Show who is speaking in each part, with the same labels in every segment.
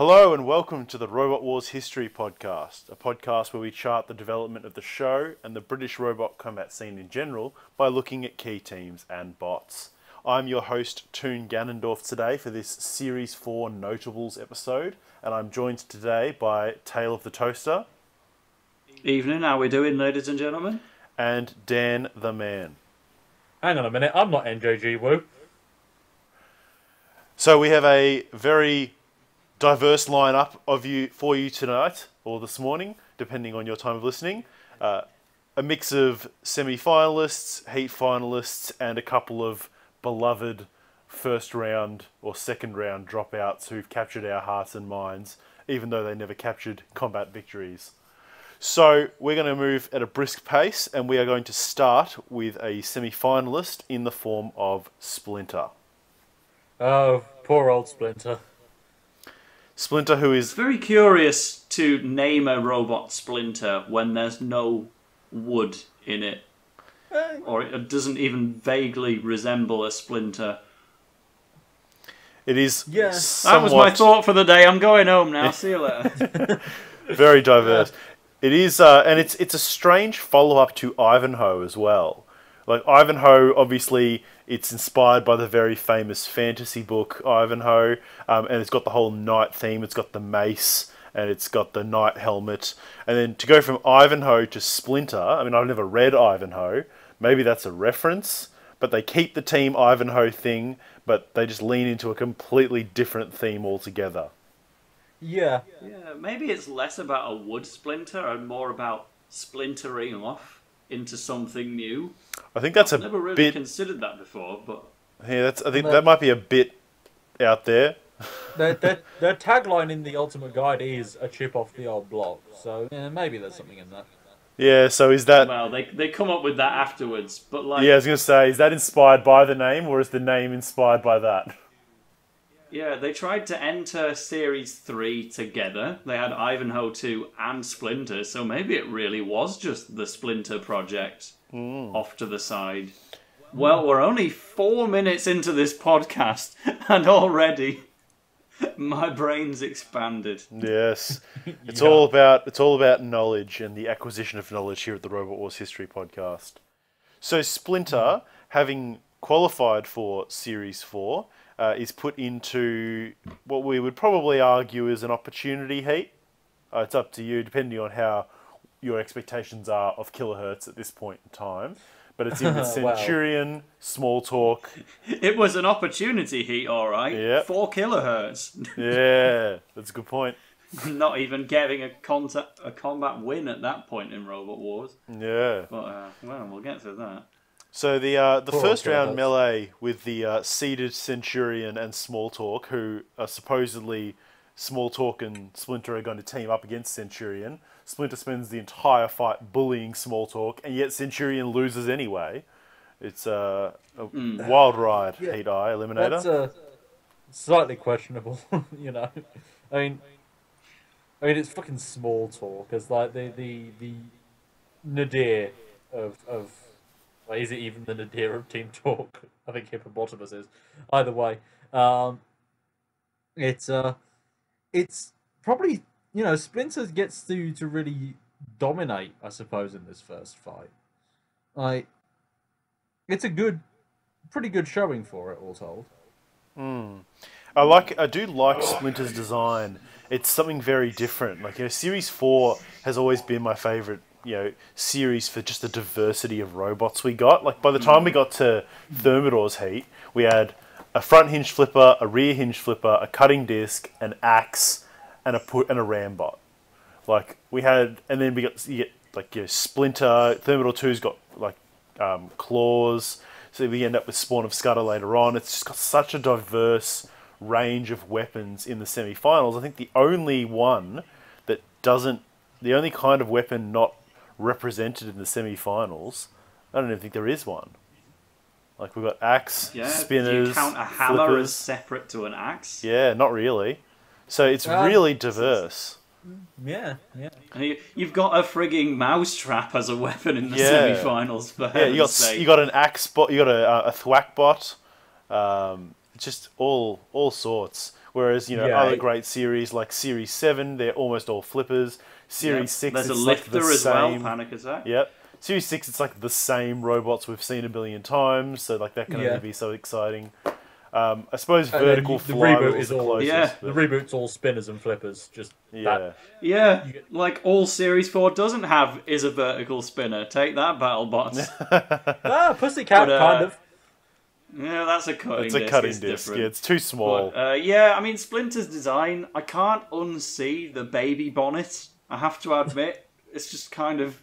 Speaker 1: Hello and welcome to the Robot Wars History Podcast, a podcast where we chart the development of the show and the British robot combat scene in general by looking at key teams and bots. I'm your host, Toon Ganondorf, today for this Series 4 Notables episode, and I'm joined today by Tale of the Toaster
Speaker 2: Evening, how we doing, ladies and gentlemen?
Speaker 1: and Dan the Man.
Speaker 3: Hang on a minute, I'm not NJG Woo.
Speaker 1: So we have a very diverse lineup of you for you tonight or this morning, depending on your time of listening. Uh, a mix of semi-finalists, heat finalists, and a couple of beloved first round or second round dropouts who've captured our hearts and minds, even though they never captured combat victories. So we're going to move at a brisk pace, and we are going to start with a semi-finalist in the form of Splinter.
Speaker 3: Oh, poor old Splinter.
Speaker 1: Splinter, who is
Speaker 2: very curious to name a robot Splinter when there's no wood in it. Or it doesn't even vaguely resemble a splinter.
Speaker 1: It is
Speaker 3: Yeah.
Speaker 2: That was my thought for the day. I'm going home now. See you later.
Speaker 1: very diverse. It is, uh, and it's it's a strange follow up to Ivanhoe as well. Like Ivanhoe, obviously, it's inspired by the very famous fantasy book Ivanhoe, um, and it's got the whole knight theme. It's got the mace, and it's got the knight helmet. And then to go from Ivanhoe to Splinter, I mean, I've never read Ivanhoe. Maybe that's a reference, but they keep the team Ivanhoe thing, but they just lean into a completely different theme altogether.
Speaker 3: Yeah.
Speaker 2: yeah, maybe it's less about a wood splinter and more about splintering off into something new.
Speaker 1: I think that's a bit.
Speaker 2: Never really
Speaker 1: bit.
Speaker 2: considered that before, but
Speaker 1: Yeah, that's. I think
Speaker 3: No.
Speaker 1: that might be a bit out there.
Speaker 3: their, their, their tagline in the Ultimate Guide is a chip off the old block, so yeah, maybe there's something in that.
Speaker 1: Yeah. So is that?
Speaker 2: well, they they come up with that afterwards. But like,
Speaker 1: Yeah, I was gonna say, is that inspired by the name, or is the name inspired by that?
Speaker 2: Yeah, they tried to enter Series 3 together. They had Ivanhoe 2 and Splinter, so maybe it really was just the Splinter project off to the side. Well, we're only four minutes into this podcast, and already my brain's expanded.
Speaker 1: Yes, it's
Speaker 3: Yeah.
Speaker 1: all about it's all about knowledge and the acquisition of knowledge here at the Robot Wars History Podcast. So Splinter, having qualified for Series Four, uh, is put into what we would probably argue is an opportunity heat. Uh, it's up to you, depending on how your expectations are of kilohertz at this point in time. But it's in the
Speaker 3: Wow.
Speaker 1: Centurion, Small Talk,
Speaker 2: It was an opportunity heat, alright.
Speaker 1: Yep.
Speaker 2: Four kilohertz.
Speaker 1: Yeah, that's a good point.
Speaker 2: Not even getting a, contact, a combat win at that point in Robot Wars.
Speaker 1: Yeah.
Speaker 2: But, uh, well, we'll get to that.
Speaker 1: So the uh, the
Speaker 3: Poor
Speaker 1: first round melee with the uh, seeded Centurion and Small Talk, who are supposedly Small Talk and Splinter are going to team up against Centurion. Splinter spends the entire fight bullying Small Talk, and yet Centurion loses anyway. It's uh, a wild ride,
Speaker 3: Yeah.
Speaker 1: Heat I Eliminator.
Speaker 3: That's uh, slightly questionable, you know. I mean, I mean, it's fucking small talk. It's like the the the nadir of of. Well, is it even the nadir of Team Talk? I think Hippopotamus is. Either way, um, it's uh, it's probably you know Splinter gets to to really dominate, I suppose, in this first fight. Like, it's a good, pretty good showing for it, all told. Hmm.
Speaker 1: I like I do like Splinter's design. It's something very different. Like you know, Series Four has always been my favorite. You know, series for just the diversity of robots we got. Like by the time we got to Thermidor's Heat, we had a front hinge flipper, a rear hinge flipper, a cutting disc, an axe, and a put and a rambot. Like we had, and then we got you get like your Splinter. Thermidor Two's got like um, claws. So we end up with Spawn of Scutter later on. It's just got such a diverse range of weapons in the semi-finals. I think the only one that doesn't, the only kind of weapon not represented in the semi-finals, I don't even think there is one. Like we've got axe,
Speaker 2: Yeah, do
Speaker 1: spinners,
Speaker 2: you count a hammer
Speaker 1: flippers.
Speaker 2: as separate to an axe?
Speaker 1: Yeah, not really. So it's
Speaker 3: Um,
Speaker 1: really diverse.
Speaker 3: Yeah, yeah.
Speaker 2: You, you've got a frigging mousetrap as a weapon in the
Speaker 1: Yeah.
Speaker 2: semi-finals. For
Speaker 1: Yeah, you got
Speaker 2: sake.
Speaker 1: you got an axe bot, you got a, a thwack bot, um, just all all sorts. Whereas you know
Speaker 3: Yeah.
Speaker 1: other great series like Series Seven, they're almost all flippers. Series
Speaker 2: Yep.
Speaker 1: Six,
Speaker 2: There's a
Speaker 1: it's like
Speaker 2: lifter
Speaker 1: the
Speaker 2: as well,
Speaker 1: same.
Speaker 2: Panic Attack.
Speaker 1: Yep. Series six, it's like the same robots we've seen a billion times, so like that can
Speaker 3: Yeah.
Speaker 1: only be so exciting. Um, I suppose
Speaker 3: And then
Speaker 1: vertical
Speaker 3: the
Speaker 1: fly
Speaker 3: reboot is
Speaker 1: the
Speaker 3: all-
Speaker 1: closest.
Speaker 2: Yeah.
Speaker 3: The reboot's all spinners and flippers. Just
Speaker 1: yeah.
Speaker 3: that.
Speaker 2: Yeah,
Speaker 3: get-
Speaker 2: like all Series 4 doesn't have is a vertical spinner. Take that, BattleBots.
Speaker 3: Ah, Pussycat,
Speaker 2: But, uh,
Speaker 3: kind of.
Speaker 2: yeah, that's a cutting
Speaker 1: It's a
Speaker 2: disc.
Speaker 1: cutting
Speaker 2: it's
Speaker 1: disc.
Speaker 2: different.
Speaker 1: Yeah, it's too small.
Speaker 2: But, uh, yeah, I mean, Splinter's design, I can't unsee the baby bonnet. I have to admit, it's just kind of.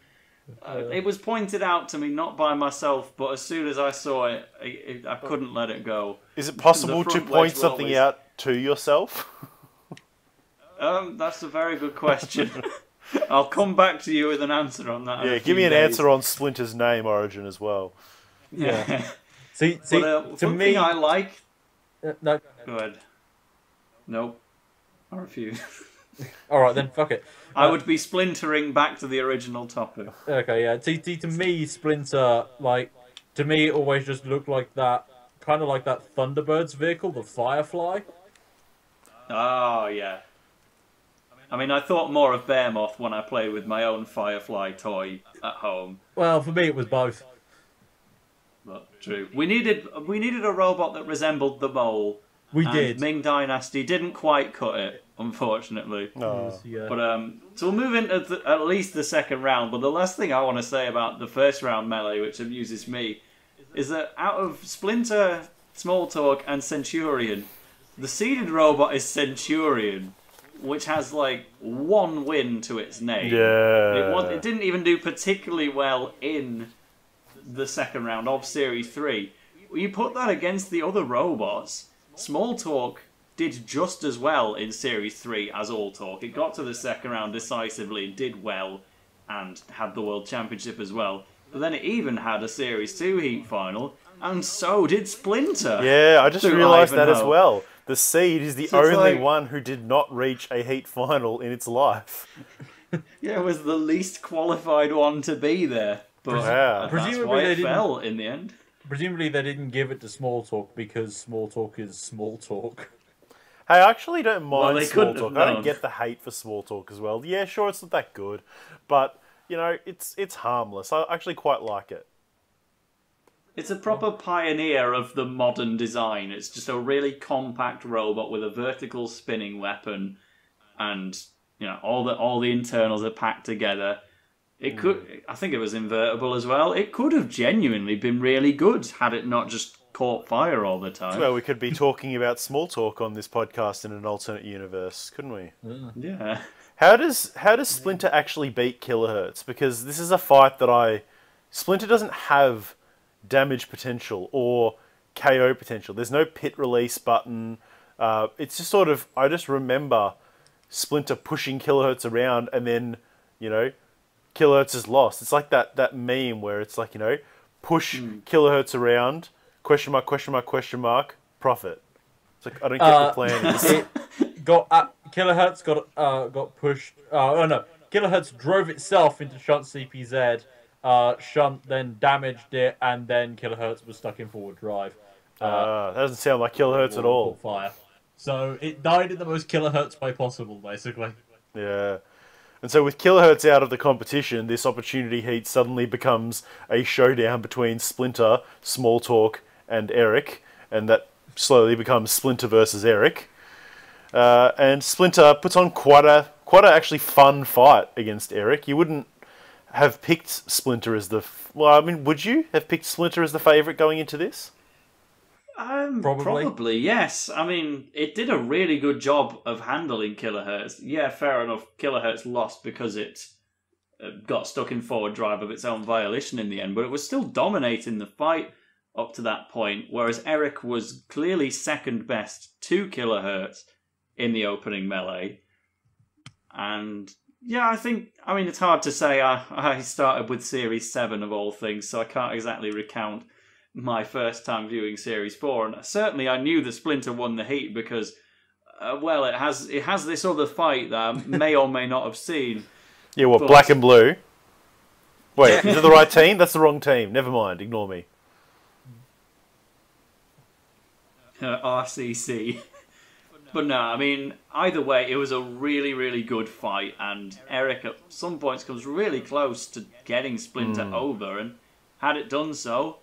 Speaker 2: Uh, it was pointed out to me not by myself, but as soon as I saw it, I, it, I couldn't let it go.
Speaker 1: Is it possible to point something
Speaker 2: always-
Speaker 1: out to yourself?
Speaker 2: Um, that's a very good question. I'll come back to you with an answer on that.
Speaker 1: yeah, give me an
Speaker 2: days.
Speaker 1: answer on Splinter's name origin as well.
Speaker 2: Yeah.
Speaker 3: See, see,
Speaker 2: but uh,
Speaker 3: to
Speaker 2: something
Speaker 3: me,
Speaker 2: I like.
Speaker 3: uh, no.
Speaker 2: Go ahead. Nope. I refuse.
Speaker 3: All right, then fuck it.
Speaker 2: I uh, would be splintering back to the original topic.
Speaker 3: Okay, yeah. See, see, to me, Splinter, like, to me, it always just looked like that, kind of like that Thunderbirds vehicle, the Firefly.
Speaker 2: Oh yeah. I mean, I thought more of Behemoth when I played with my own Firefly toy at home.
Speaker 3: Well, for me, it was both.
Speaker 2: But true. We needed we needed a robot that resembled the mole.
Speaker 3: We did.
Speaker 2: Ming Dynasty didn't quite cut it, unfortunately.
Speaker 1: No.
Speaker 3: Yeah.
Speaker 2: But um, so we'll move into the, at least the second round. But the last thing I want to say about the first round melee, which amuses me, is that out of Splinter, Small Talk, and Centurion, the seeded robot is Centurion, which has like one win to its name.
Speaker 1: Yeah.
Speaker 2: It, was, it didn't even do particularly well in the second round of Series 3. You put that against the other robots, Small Talk did just as well in Series 3 as All Talk. It got to the second round decisively, and did well, and had the World Championship as well. But then it even had a Series 2 heat final, and so did Splinter.
Speaker 1: Yeah, I just realised that as well. The Seed is the
Speaker 2: So
Speaker 1: only
Speaker 2: like-
Speaker 1: one who did not reach a heat final in its life.
Speaker 2: Yeah, it was the least qualified one to be there. But
Speaker 1: Wow.
Speaker 2: that's
Speaker 3: Presumably
Speaker 2: why
Speaker 3: they
Speaker 2: it
Speaker 3: didn't-
Speaker 2: fell in the end.
Speaker 3: Presumably, they didn't give it to Small Talk because Small Talk is Small Talk.
Speaker 1: Hey, I actually don't mind
Speaker 2: they
Speaker 1: small talk. I don't get the hate for small talk as well. Yeah, sure, it's not that good, but you know, it's it's harmless. I actually quite like it.
Speaker 2: It's a proper pioneer of the modern design. It's just a really compact robot with a vertical spinning weapon, and you know all the all the internals are packed together. It could, hmm. I think, it was invertible as well. It could have genuinely been really good had it not just caught fire all the time.
Speaker 1: Well, we could be talking about small talk on this podcast in an alternate universe, couldn't we?
Speaker 2: yeah,
Speaker 1: How does how does Splinter actually beat Kilohertz? Because this is a fight that I Splinter doesn't have damage potential or KO potential. There's no pit release button. Uh, it's just sort of I just remember Splinter pushing Kilohertz around and then you know Kilohertz is lost. It's like that that meme where it's like you know push Kilohertz around question mark question mark question mark profit. It's like I don't get
Speaker 3: Uh,
Speaker 1: the plan.
Speaker 3: it got uh, Kilohertz got uh, got pushed. Uh, oh no, Kilohertz drove itself into Shunt CPZ. Uh, Shunt then damaged it, and then Kilohertz was stuck in forward drive.
Speaker 1: Uh, that doesn't sound like Kilohertz at all.
Speaker 3: Fire. So it died in the most Kilohertz way possible, basically.
Speaker 1: Yeah. And so with Kilohertz out of the competition, this opportunity heat suddenly becomes a showdown between Splinter, Small Talk, and Eric, and that slowly becomes Splinter versus Eric. Uh, and Splinter puts on quite a quite a actually fun fight against Eric. You wouldn't have picked Splinter as the well. I mean, would you have picked Splinter as the favorite going into this?
Speaker 2: um,
Speaker 3: Probably.
Speaker 2: probably. yes. I mean, it did a really good job of handling Kilohertz. Yeah, fair enough. Kilohertz lost because it uh, got stuck in forward drive of its own violation in the end, but it was still dominating the fight up to that point. Whereas Eric was clearly second best to Kilohertz in the opening melee, and yeah, I think. I mean, it's hard to say. I I started with Series Seven of all things, so I can't exactly recount my first time viewing Series Four. And certainly, I knew the Splinter won the heat because, uh, well, it has it has this other fight that I may or may not have seen.
Speaker 1: Yeah, what
Speaker 2: But-
Speaker 1: black and blue? Wait, is it the right team? That's the wrong team. Never mind. Ignore me.
Speaker 2: Uh, RCC. But no, I mean, either way, it was a really, really good fight, and Eric at some points comes really close to getting Splinter over, and had it done so,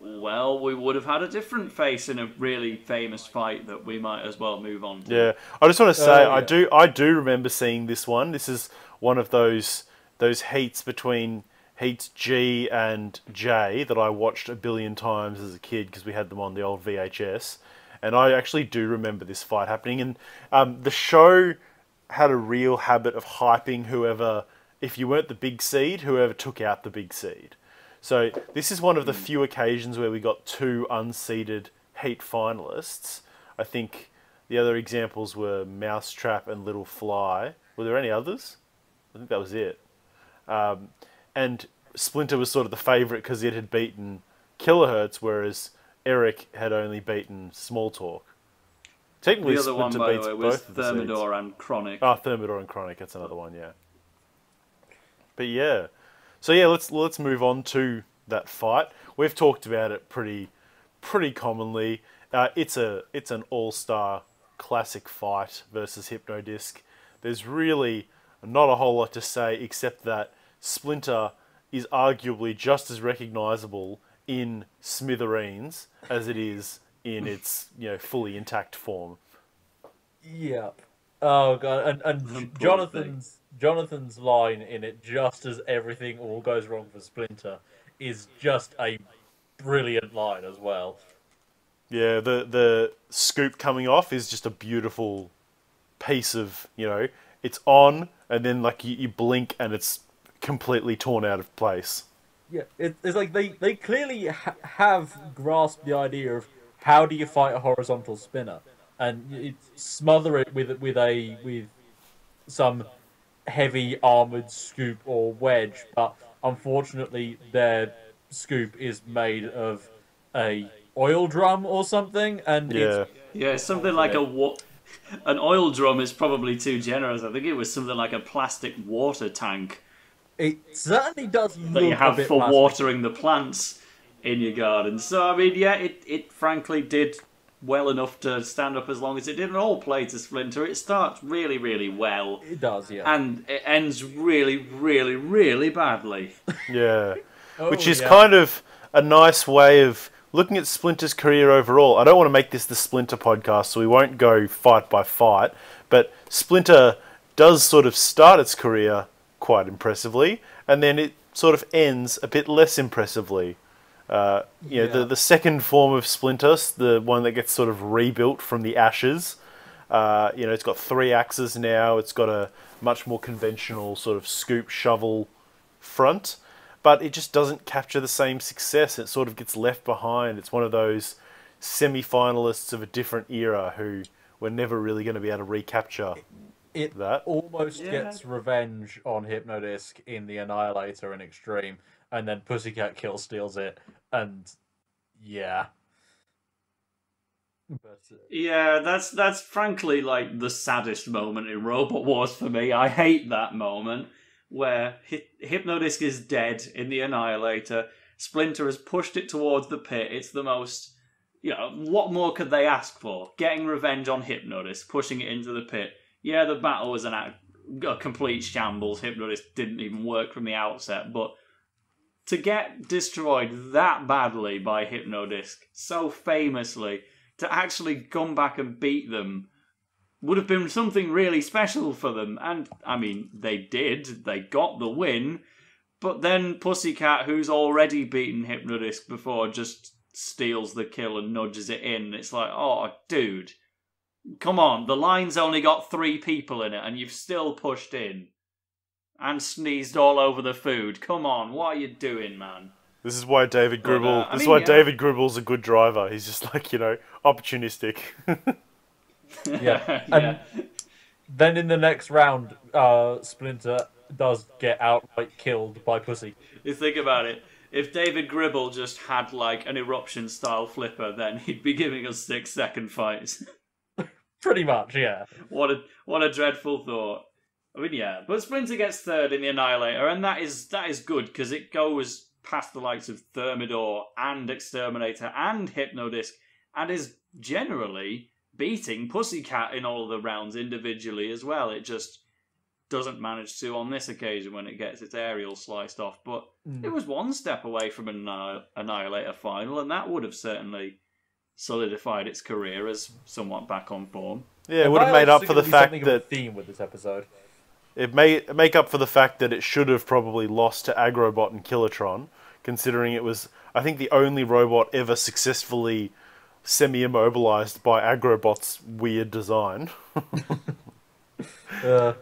Speaker 2: well, we would have had a different face in a really famous fight that we might as well move on to.
Speaker 1: Yeah, I just want to say
Speaker 3: Oh,
Speaker 1: I do I do remember seeing this one. This is one of those those heats between heats G and J that I watched a billion times as a kid because we had them on the old VHS, and I actually do remember this fight happening. And um, the show had a real habit of hyping whoever, if you weren't the big seed, whoever took out the big seed. So this is one of the few occasions where we got two unseeded heat finalists. I think the other examples were Mousetrap and Little Fly. Were there any others? I think that was it. Um, and Splinter was sort of the favourite because it had beaten Kilohertz, whereas Eric had only beaten Small Talk. Technically,
Speaker 2: The other one,
Speaker 1: Splinter
Speaker 2: by the way, was
Speaker 1: both of the seeds.
Speaker 2: Thermidor and Chronic.
Speaker 1: Oh, Thermidor and Chronic. That's another one. Yeah. But yeah, so yeah, let's let's move on to that fight. We've talked about it pretty pretty commonly. Uh, it's a it's an all star classic fight versus Hypnodisc. There's really not a whole lot to say except that Splinter is arguably just as recognizable in Smithereens as it is in its you know fully intact form.
Speaker 3: Yep. Oh god, and and
Speaker 2: Poor thing.
Speaker 3: Jonathan's Jonathan's line in it, just as everything all goes wrong for Splinter, is just a brilliant line as well.
Speaker 1: Yeah, the the scoop coming off is just a beautiful piece of you know it's on and then like you, you blink and it's completely torn out of place.
Speaker 3: Yeah, it, it's like they they clearly ha- have grasped the idea of how do you fight a horizontal spinner, and it, smother it with with a with some heavy armored scoop or wedge, but unfortunately their scoop is made of a oil drum or something, and
Speaker 1: Yeah,
Speaker 3: it's
Speaker 2: Yeah, something like a wa- an oil drum is probably too generous. I think it was something like a plastic water tank
Speaker 3: it certainly does look
Speaker 2: that you
Speaker 3: a
Speaker 2: have
Speaker 3: bit
Speaker 2: for
Speaker 3: plastic.
Speaker 2: watering the plants in your garden. So I mean, yeah, it it frankly did well enough to stand up as long as it did, and all play to Splinter. It starts really, really well,
Speaker 3: It does, yeah.
Speaker 2: and it ends really, really, really badly.
Speaker 1: yeah. Oh, Which
Speaker 3: Oh,
Speaker 1: is
Speaker 3: yeah.
Speaker 1: kind of a nice way of looking at Splinter's career overall. I don't want to make this the Splinter podcast, so we won't go fight by fight. But Splinter does sort of start its career quite impressively, and then it sort of ends a bit less impressively. Uh, you know,
Speaker 3: Yeah.
Speaker 1: the, the second form of Splinter, the one that gets sort of rebuilt from the ashes, uh, you know, it's got three axes now. It's got a much more conventional sort of scoop shovel front, but it just doesn't capture the same success. It sort of gets left behind. It's one of those semi-finalists of a different era who we're never really going to be able to recapture.
Speaker 3: It
Speaker 1: that.
Speaker 3: almost
Speaker 2: Yeah.
Speaker 3: gets revenge on Hypnodisc in the Annihilator and Extreme, and then Pussycat Kill steals it, and yeah. But uh,
Speaker 2: Yeah, that's that's frankly like the saddest moment in Robot Wars for me. I hate that moment where Hy- Hypnodisc is dead in the Annihilator. Splinter has pushed it towards the pit. It's the most, you know, what more could they ask for? Getting revenge on Hypnodisc, pushing it into the pit. Yeah, the battle was an act, a complete shambles. Hypnodisc didn't even work from the outset, but to get destroyed that badly by Hypnodisc, so famously, to actually come back and beat them would have been something really special for them. And, I mean, they did. They got the win. But then Pussycat, who's already beaten Hypnodisc before, just steals the kill and nudges it in. It's like, oh, dude. Come on, the line's only got three people in it, and you've still pushed in. And sneezed all over the food. Come on, what are you doing, man?
Speaker 1: This is why David
Speaker 2: But,
Speaker 1: Gribble.
Speaker 2: uh, I
Speaker 1: this is why
Speaker 2: yeah.
Speaker 1: David Gribble's a good driver. He's just like you know opportunistic.
Speaker 3: Yeah,
Speaker 2: yeah.
Speaker 3: then in the next round, uh, Splinter does get outright killed by Pussy.
Speaker 2: You think about it. If David Gribble just had like an eruption style flipper, then he'd be giving us six second fights.
Speaker 3: Pretty much, yeah.
Speaker 2: what a what a dreadful thought. I mean, yeah, but Splinter gets third in the Annihilator, and that is that is good because it goes past the likes of Thermidor and Exterminator and Hypnodisc, and is generally beating Pussycat in all of the rounds individually as well. It just doesn't manage to on this occasion when it gets its aerial sliced off. But
Speaker 3: Mm.
Speaker 2: it was one step away from an Anni- Annihilator final, and that would have certainly solidified its career as somewhat back on form.
Speaker 1: Yeah, it would have made up for the fact
Speaker 3: something of a
Speaker 1: that
Speaker 3: theme with this episode.
Speaker 1: it may make up for the fact that it should have probably lost to Agrobot and Killertron, considering it was I think the only robot ever successfully semi-immobilized by Agrobot's weird design.
Speaker 3: Uh,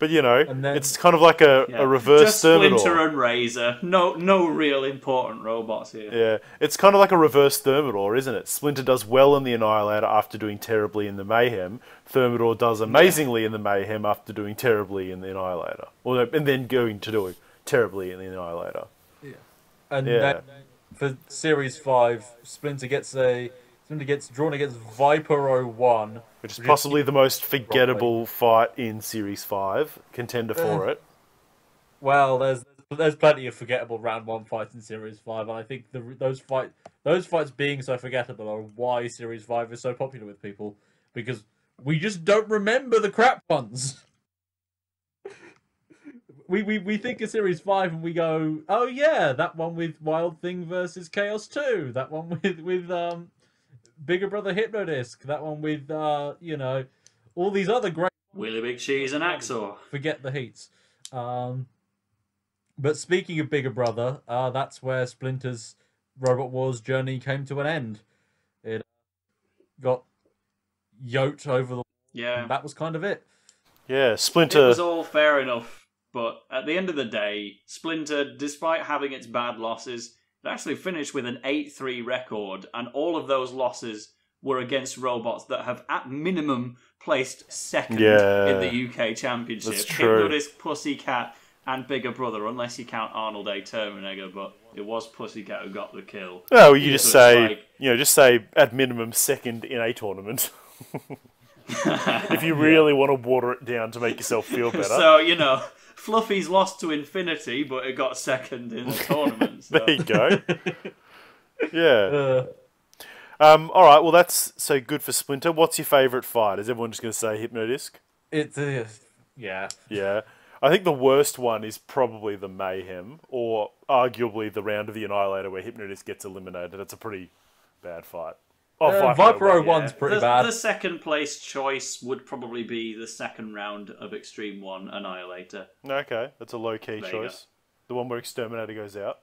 Speaker 1: But you know,
Speaker 3: then-
Speaker 1: it's kind of like a,
Speaker 2: Yeah.
Speaker 1: a reverse
Speaker 2: Just Splinter
Speaker 1: Thermidor.
Speaker 2: and Razer. No, no real important robots here.
Speaker 1: Yeah, it's kind of like a reverse Thermidor, isn't it? Splinter does well in the Annihilator after doing terribly in the Mayhem. Thermidor does amazingly in the Mayhem after doing terribly in the Annihilator. Well, no, and then going to do terribly in the Annihilator.
Speaker 3: Yeah, and
Speaker 1: Yeah.
Speaker 3: then for Series Five, Splinter gets a Splinter gets drawn against Viper 01.
Speaker 1: Which is
Speaker 3: Which is-
Speaker 1: possibly the most forgettable fight in Series 5, contender for
Speaker 3: Uh,
Speaker 1: it.
Speaker 3: Well, there's there's plenty of forgettable round one fights in Series Five, and I think the those fight those fights being so forgettable are why Series Five is so popular with people because we just don't remember the crap ones. We, we, we think of Series 5 and we go, oh yeah, that one with Wild Thing versus Chaos 2, that one with, with um, Bigger Brother Hypnodisc, that one with, uh, you know, all these other great
Speaker 2: Wheely Big Cheese and Axor.
Speaker 3: forget the heats. Um, but speaking of Bigger Brother, uh, that's where Splinter's Robot Wars journey came to an end. It got yoked over the.
Speaker 2: Yeah.
Speaker 3: That was kind of it.
Speaker 1: Yeah, Splinter.
Speaker 2: It was all fair enough, but at the end of the day, Splinter, despite having its bad losses, it actually finished with an 8 3 record, and all of those losses were against robots that have, at minimum, placed second
Speaker 1: Yeah,
Speaker 2: in the UK Championship.
Speaker 1: that's true.
Speaker 2: Hypnodisc, Pussycat, and Bigger Brother, unless you count Arnold A. Terrorminator, but it was Pussycat who got the kill.
Speaker 1: Oh, you just say,
Speaker 2: like-
Speaker 1: you know, just say at minimum second in a tournament. if you really want to water it down to make yourself feel better.
Speaker 2: So, you know, Fluffy's lost to Infinity, but it got second in the tournament. So.
Speaker 1: there you go. Yeah.
Speaker 3: Uh,
Speaker 1: Um, all right. Well, that's so good for Splinter. What's your favourite fight? Is everyone just going to say Hypnodisc?
Speaker 3: it's uh, yeah.
Speaker 1: Yeah. I think the worst one is probably the Mayhem, or arguably the round of the Annihilator where Hypnodisc gets eliminated. That's a pretty bad fight. Oh,
Speaker 3: Uh, Viper
Speaker 1: Viper
Speaker 3: 01's pretty
Speaker 2: the,
Speaker 3: bad.
Speaker 2: The second place choice would probably be the second round of Extreme One Annihilator.
Speaker 1: Okay, that's a low key
Speaker 2: There
Speaker 1: choice. The one where Exterminator goes out.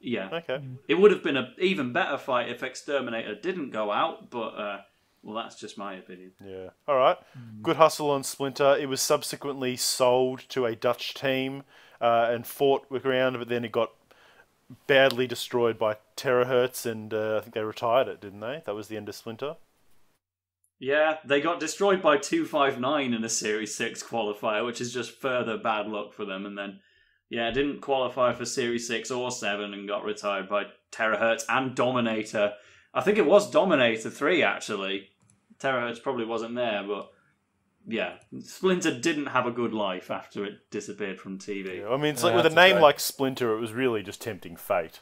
Speaker 2: Yeah,
Speaker 1: Okay.
Speaker 2: it would have been an even better fight if Exterminator didn't go out, but uh, well, that's just my opinion.
Speaker 1: Yeah. All right. Good hustle on Splinter. It was subsequently sold to a Dutch team uh, and fought around, but then it got badly destroyed by Terrorhurtz, and uh, I think they retired it, didn't they? That was the end of Splinter.
Speaker 2: Yeah, they got destroyed by 259 in a Series 6 qualifier, which is just further bad luck for them. And then, yeah, didn't qualify for Series 6 or 7 and got retired by Terrorhurtz and Dominator. I think it was Dominator 3, actually. Terrorhurtz probably wasn't there, but yeah, Splinter didn't have a good life after it disappeared from TV.
Speaker 1: Yeah, I mean, it's
Speaker 3: Yeah,
Speaker 1: like with a name
Speaker 3: shame.
Speaker 1: like Splinter, it was really just tempting fate.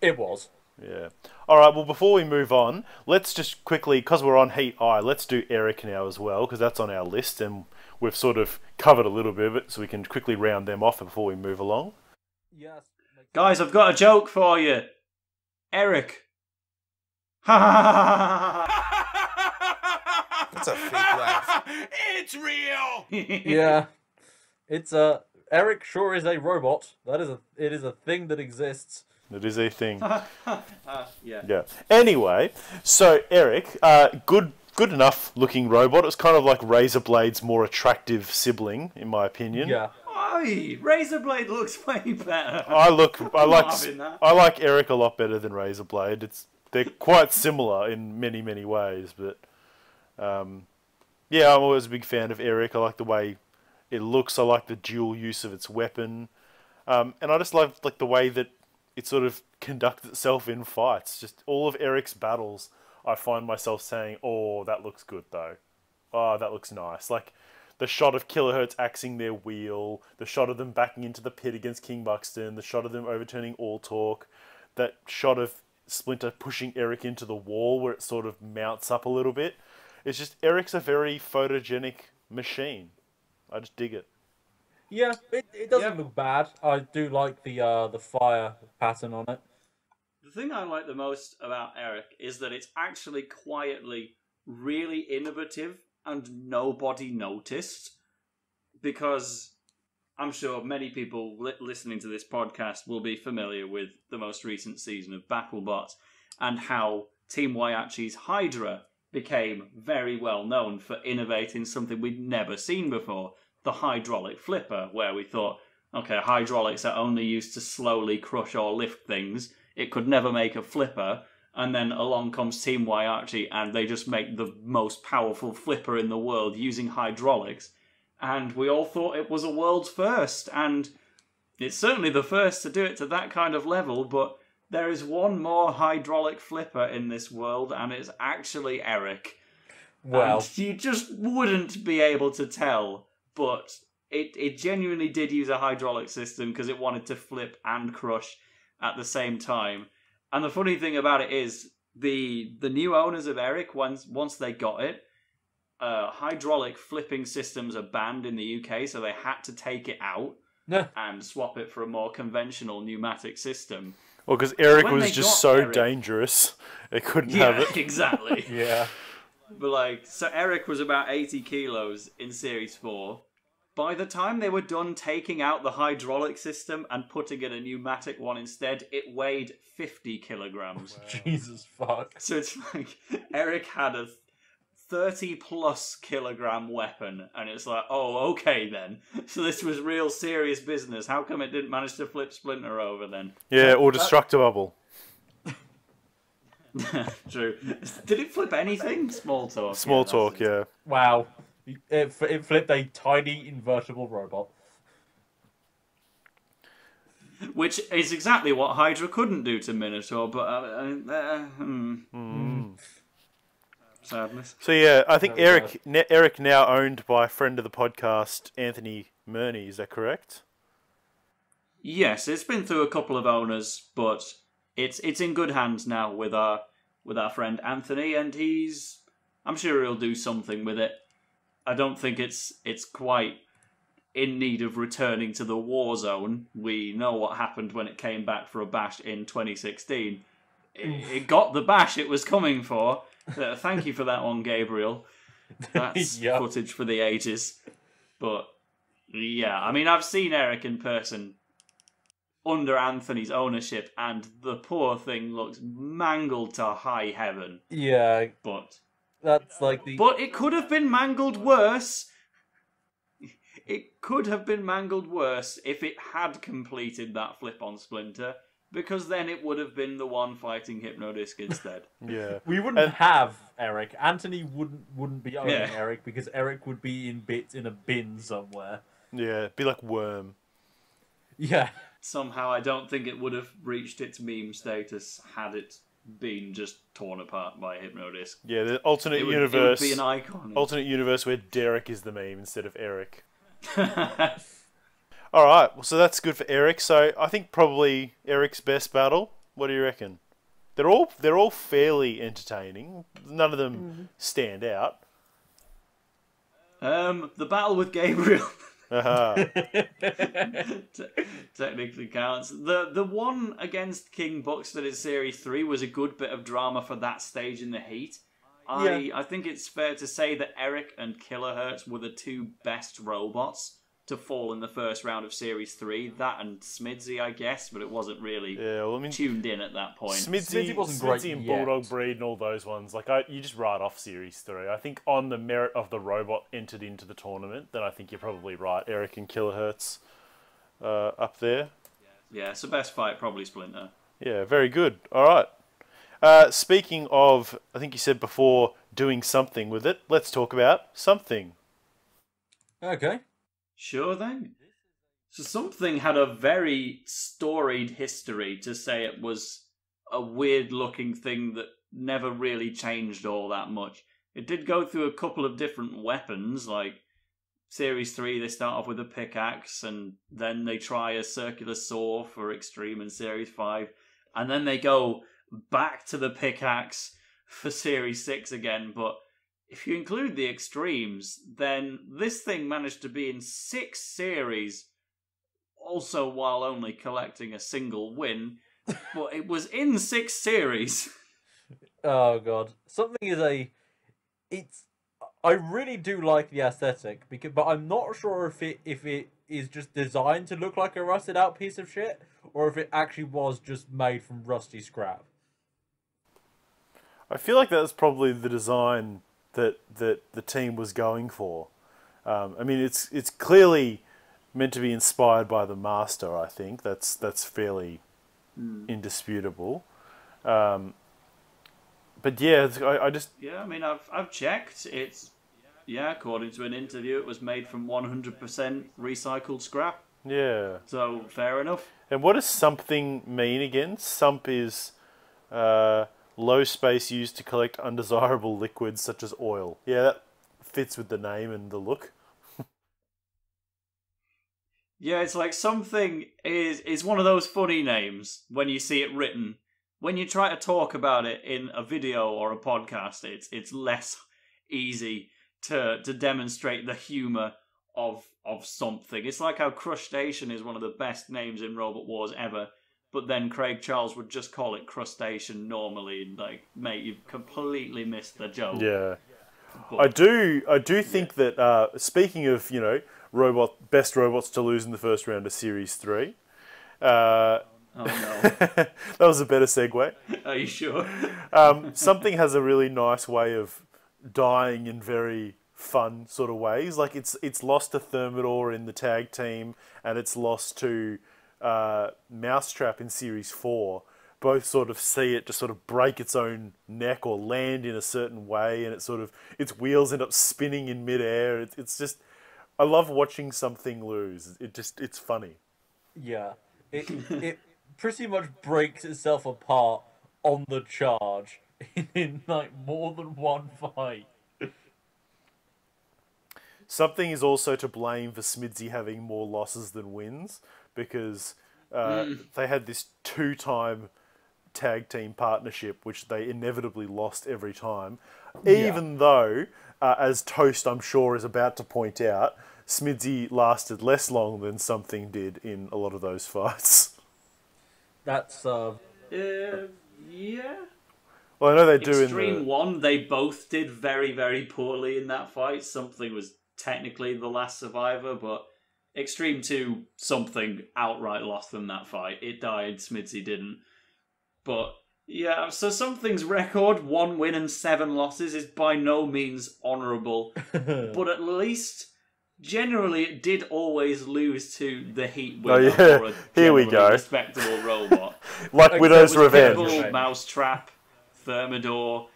Speaker 3: It was.
Speaker 1: Yeah. All right. Well, before we move on, let's just quickly, because we're on Heat I, let's do Eric now as well, because that's on our list, and we've sort of covered a little bit of it, so we can quickly round them off before we move along.
Speaker 3: Yes.
Speaker 2: Guys, I've got a joke for you. Eric. Ha ha ha ha ha
Speaker 4: That's a fake laugh.
Speaker 5: It's real.
Speaker 3: yeah. It's a Eric sure is a robot. That is a it is a thing that exists.
Speaker 1: It is a thing.
Speaker 2: Uh, yeah.
Speaker 1: Yeah. Anyway, so Eric, uh, good, good enough looking robot. It's kind of like Razorblade's more attractive sibling, in my opinion.
Speaker 3: Yeah.
Speaker 2: Oi, Razorblade looks way better.
Speaker 1: I look, I like. I like Eric a lot better than Razorblade. It's they're quite similar in many, many ways, but um, yeah, I'm always a big fan of Eric. I like the way it looks. I like the dual use of its weapon, um, and I just love like the way that it sort of conducts itself in fights. Just all of Eric's battles, I find myself saying, "Oh, that looks good though. Oh, that looks nice." Like the shot of Kilohertz axing their wheel, the shot of them backing into the pit against King Buxton, the shot of them overturning All Talk, that shot of Splinter pushing Eric into the wall where it sort of mounts up a little bit. It's just Eric's a very photogenic machine. I just dig it.
Speaker 3: Yeah, it, it doesn't
Speaker 2: Yeah.
Speaker 3: look bad. I do like the uh, the fire pattern on it.
Speaker 2: The thing I like the most about Eric is that it's actually quietly really innovative and nobody noticed because I'm sure many people li- listening to this podcast will be familiar with the most recent season of BattleBot and how Team Whyachi's Hydra became very well known for innovating something we'd never seen before the hydraulic flipper, where we thought, okay, hydraulics are only used to slowly crush or lift things. It could never make a flipper. And then along comes Team Whyachi and they just make the most powerful flipper in the world using hydraulics. And we all thought it was a world's first. And it's certainly the first to do it to that kind of level, but there is one more hydraulic flipper in this world, and it's actually Eric.
Speaker 3: Well,
Speaker 2: And you just wouldn't be able to tell, but it, it genuinely did use a hydraulic system because it wanted to flip and crush at the same time. And the funny thing about it is the the new owners of Eric once once they got it, uh, hydraulic flipping systems are banned in the UK, so they had to take it out
Speaker 3: no,
Speaker 2: and swap it for a more conventional pneumatic system.
Speaker 1: Well, because Eric was just so
Speaker 2: Eric-
Speaker 1: dangerous, they couldn't have
Speaker 2: Yeah,
Speaker 1: it.
Speaker 2: exactly.
Speaker 3: yeah,
Speaker 2: But like, so Eric was about 80 kilos in Series 4. By the time they were done taking out the hydraulic system and putting in a pneumatic one instead, it weighed 50 kilograms.
Speaker 3: Jesus fuck.
Speaker 2: So it's like Eric had a 30 plus kilogram weapon, and it's like, oh, okay then. So this was real serious business. How come it didn't manage to flip Splinter over then?
Speaker 1: Yeah, or Destructible.
Speaker 2: True. Did it flip anything? Small talk.
Speaker 1: Small
Speaker 2: Yeah, that's
Speaker 1: talk,
Speaker 2: it.
Speaker 1: yeah.
Speaker 3: Wow, it, it flipped a tiny invertible robot.
Speaker 2: Which is exactly what Hydra couldn't do to Minotaur, but uh, uh, uh, hmm. sadness.
Speaker 1: So yeah, I think Eric ne- Eric now owned by a friend of the podcast, Anthony Murney. Is that correct?
Speaker 2: Yes, it's been through a couple of owners, but it's it's in good hands now with our with our friend Anthony, and he's I'm sure he'll do something with it. I don't think it's it's quite in need of returning to the war zone. We know what happened when it came back for a bash in 2016. It, it got the bash it was coming for. Uh, thank you for that one, Gabriel. That's
Speaker 3: Yep.
Speaker 2: footage for the ages. But yeah, I mean, I've seen Eric in person under Anthony's ownership, and the poor thing looks mangled to high heaven.
Speaker 3: Yeah,
Speaker 2: But
Speaker 3: that's like the.
Speaker 2: but it could have been mangled worse. It could have been mangled worse if it had completed that flip on Splinter, because then it would have been the one fighting Hypnodisc instead.
Speaker 1: Yeah.
Speaker 3: We wouldn't
Speaker 1: And-
Speaker 3: have Eric. Anthony wouldn't wouldn't be owning
Speaker 2: Yeah.
Speaker 3: Eric because Eric would be in bits in a bin somewhere.
Speaker 1: Yeah, be like Worm.
Speaker 3: Yeah,
Speaker 2: Somehow, I don't think it would have reached its meme status had it been just torn apart by Hypnodisc.
Speaker 1: Yeah, the alternate
Speaker 2: It would,
Speaker 1: universe.
Speaker 2: it would be an icon.
Speaker 1: alternate universe where Derek is the meme instead of Eric. All right, well, so that's good for Eric. So I think probably Eric's best battle. What do you reckon? They're all they're all fairly entertaining. None of them stand out.
Speaker 2: um, the battle with Gabriel.
Speaker 1: Uh-huh.
Speaker 2: Te- technically counts. The the one against King Buxton in Series Three was a good bit of drama for that stage in the heat. I I think it's fair to say that Eric and Kilohertz were the two best robots to fall in the first round of Series Three. That and Smidsy, I guess, but it wasn't really
Speaker 1: yeah, well, I mean,
Speaker 2: tuned in at that point.
Speaker 1: Smidsy,
Speaker 3: Smidsy wasn't great
Speaker 1: Smidsy and
Speaker 3: yet.
Speaker 1: Bulldog Breed and all those ones. Like I, you just write off Series Three. I think on the merit of the robot entered into the tournament, then I think you're probably right. Eric and Kilohertz uh, up there.
Speaker 2: yeah, it's the best fight probably Splinter.
Speaker 1: Yeah, very good. All right. Uh, speaking of, I think you said before doing something with it. Let's talk about Sumpthing.
Speaker 3: okay.
Speaker 2: Sure thing. So Sumpthing had a very storied history to say it was a weird looking thing that never really changed all that much. It did go through a couple of different weapons, like Series 3, they start off with a pickaxe, and then they try a circular saw for Extreme in Series 5, and then they go back to the pickaxe for Series 6 again, but if you include the extremes, then this thing managed to be in six series, also while only collecting a single win. but it was in six series.
Speaker 3: Oh god, Sumpthing is a. It's. I really do like the aesthetic because, but I'm not sure if it if it is just designed to look like a rusted out piece of shit or if it actually was just made from rusty scrap.
Speaker 1: I feel like that's probably the design that that the team was going for. Um, I mean, it's it's clearly meant to be inspired by the master. I think that's that's fairly
Speaker 2: Hmm.
Speaker 1: indisputable. Um, but yeah, I, I just
Speaker 2: Yeah, I mean, I've I've checked. It's yeah, according to an interview, it was made from 100% recycled scrap.
Speaker 1: yeah.
Speaker 2: So fair enough.
Speaker 1: And what does Sumpthing mean again? Sump is uh, low space used to collect undesirable liquids such as oil. Yeah, that fits with the name and the look.
Speaker 2: Yeah, it's like Sumpthing is is one of those funny names when you see it written. When you try to talk about it in a video or a podcast, it's it's less easy to to demonstrate the humor of of Sumpthing. It's like how Crushtacean is one of the best names in Robot Wars ever, but then Craig Charles would just call it Crustacean normally. and Like, mate, you've completely missed the joke.
Speaker 1: Yeah.
Speaker 2: But-
Speaker 1: I do. I do think that. Uh, speaking of, you know, robot best robots to lose in the first round of Series Three. Uh,
Speaker 2: Oh no,
Speaker 1: that was a better segue.
Speaker 2: are you sure?
Speaker 1: Um, Sumpthing has a really nice way of dying in very fun sort of ways. Like it's it's lost to Thermidor in the tag team, and it's lost to uh, Mousetrap in Series Four. Both sort of see it just sort of break its own neck or land in a certain way, and it sort of its wheels end up spinning in midair. It, it's just I love watching Sumpthing lose. It just it's funny.
Speaker 3: Yeah, it it pretty much breaks itself apart on the charge in, in like more than one fight.
Speaker 1: Sumpthing is also to blame for Smidsy having more losses than wins because uh, they had this two time tag team partnership, which they inevitably lost every time. Even though, uh, as Toast, I'm sure, is about to point out, Smidsy lasted less long than Sumpthing did in a lot of those fights.
Speaker 3: That's uh,
Speaker 2: Uh, yeah.
Speaker 1: Well, I know they do
Speaker 2: Extreme
Speaker 1: in the.
Speaker 2: One, they both did very, very poorly in that fight. Sumpthing was technically the last survivor, but Extreme Two, Sumpthing outright lost them that fight. It died, Smidsy didn't. But yeah, so Sumpthing's record, one win and seven losses, is by no means honourable. but at least generally it did always lose to the Heat
Speaker 1: Oh, yeah.
Speaker 2: or a
Speaker 1: Here we go.
Speaker 2: respectable robot.
Speaker 1: Like
Speaker 3: Except
Speaker 1: Widow's
Speaker 3: with
Speaker 1: Revenge.
Speaker 3: Pitbull.
Speaker 2: Pitbull, Mousetrap, Thermidor.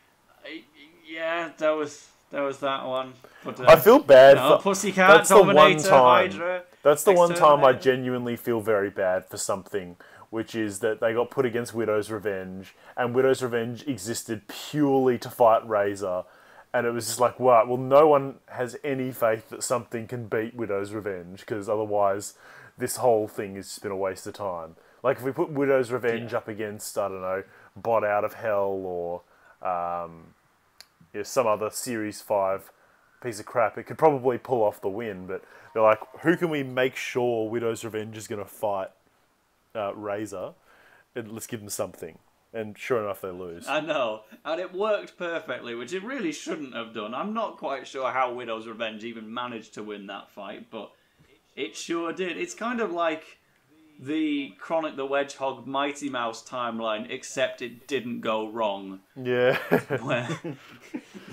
Speaker 2: Yeah, that was that was that one. But, uh,
Speaker 1: I feel bad
Speaker 2: no,
Speaker 1: for.
Speaker 2: Pussycat,
Speaker 1: that's the one
Speaker 2: Dominator,
Speaker 1: time.
Speaker 2: Hydra.
Speaker 1: That's the one time I genuinely feel very bad for Sumpthing, which is that they got put against Widow's Revenge, and Widow's Revenge existed purely to fight Razer, and it was just like, wow, well, no one has any faith that Sumpthing can beat Widow's Revenge, because otherwise, this whole thing has just been a waste of time. Like if we put Widow's Revenge up against, I don't know, Bot Out of Hell or um, you know, some other Series 5 piece of crap, it could probably pull off the win, but they're like, who can we make sure Widow's Revenge is going to fight uh, Razer? And let's give them Sumpthing. And sure enough, they lose.
Speaker 2: I know, and it worked perfectly, which it really shouldn't have done. I'm not quite sure how Widow's Revenge even managed to win that fight, but it sure did. It's kind of like the Chronic the Wedgehog Mighty Mouse timeline, except it didn't go wrong.
Speaker 1: yeah.
Speaker 2: where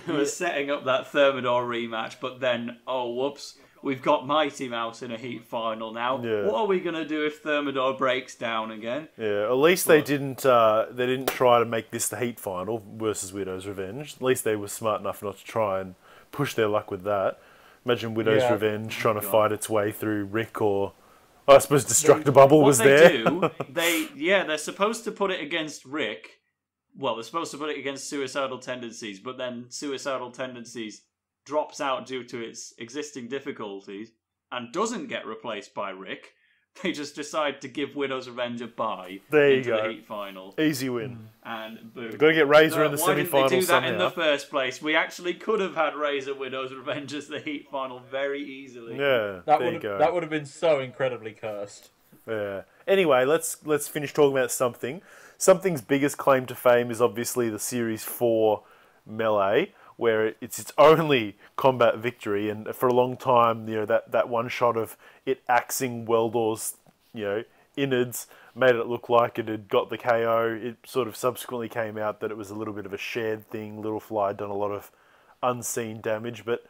Speaker 2: they were setting up that Thermidor rematch, but then, oh, whoops, we've got Mighty Mouse in a heat final now.
Speaker 1: Yeah.
Speaker 2: What are we going to do if Thermidor breaks down again?
Speaker 1: yeah. At least they didn't. Uh, they didn't try to make this the Heat final versus Widow's Revenge. At least they were smart enough not to try and push their luck with that. Imagine Widow's
Speaker 3: Yeah.
Speaker 1: Revenge trying to
Speaker 2: God.
Speaker 1: fight its way through Rick or. I suppose Destructor Bubble was
Speaker 2: they
Speaker 1: there.
Speaker 2: do, they, yeah, they're supposed to put it against Rick. Well, they're supposed to put it against Suicidal Tendencies, but then Suicidal Tendencies drops out due to its existing difficulties and doesn't get replaced by Rick. they just decide to give Widow's Revenge a bye
Speaker 1: There you
Speaker 2: into
Speaker 1: go.
Speaker 2: the Heat final,
Speaker 1: Easy win.
Speaker 2: and boom.
Speaker 1: Got to get Razer
Speaker 2: Uh,
Speaker 1: in the
Speaker 2: why didn't they
Speaker 1: semi-final
Speaker 2: do that
Speaker 1: somehow.
Speaker 2: in the first place? We actually could have had Razer Widow's Revenge as the Heat final very easily.
Speaker 1: yeah,
Speaker 3: That
Speaker 1: there you
Speaker 3: would
Speaker 1: go.
Speaker 3: that would have been so incredibly cursed.
Speaker 1: Yeah. Anyway, let's let's finish talking about Sumpthing. Sumpthing's biggest claim to fame is obviously the Series Four melee, where it's its only combat victory, and for a long time, you know that that one shot of it axing Weldor's, you know, innards made it look like it had got the KO. It sort of subsequently came out that it was a little bit of a shared thing. Little Fly had done a lot of unseen damage, but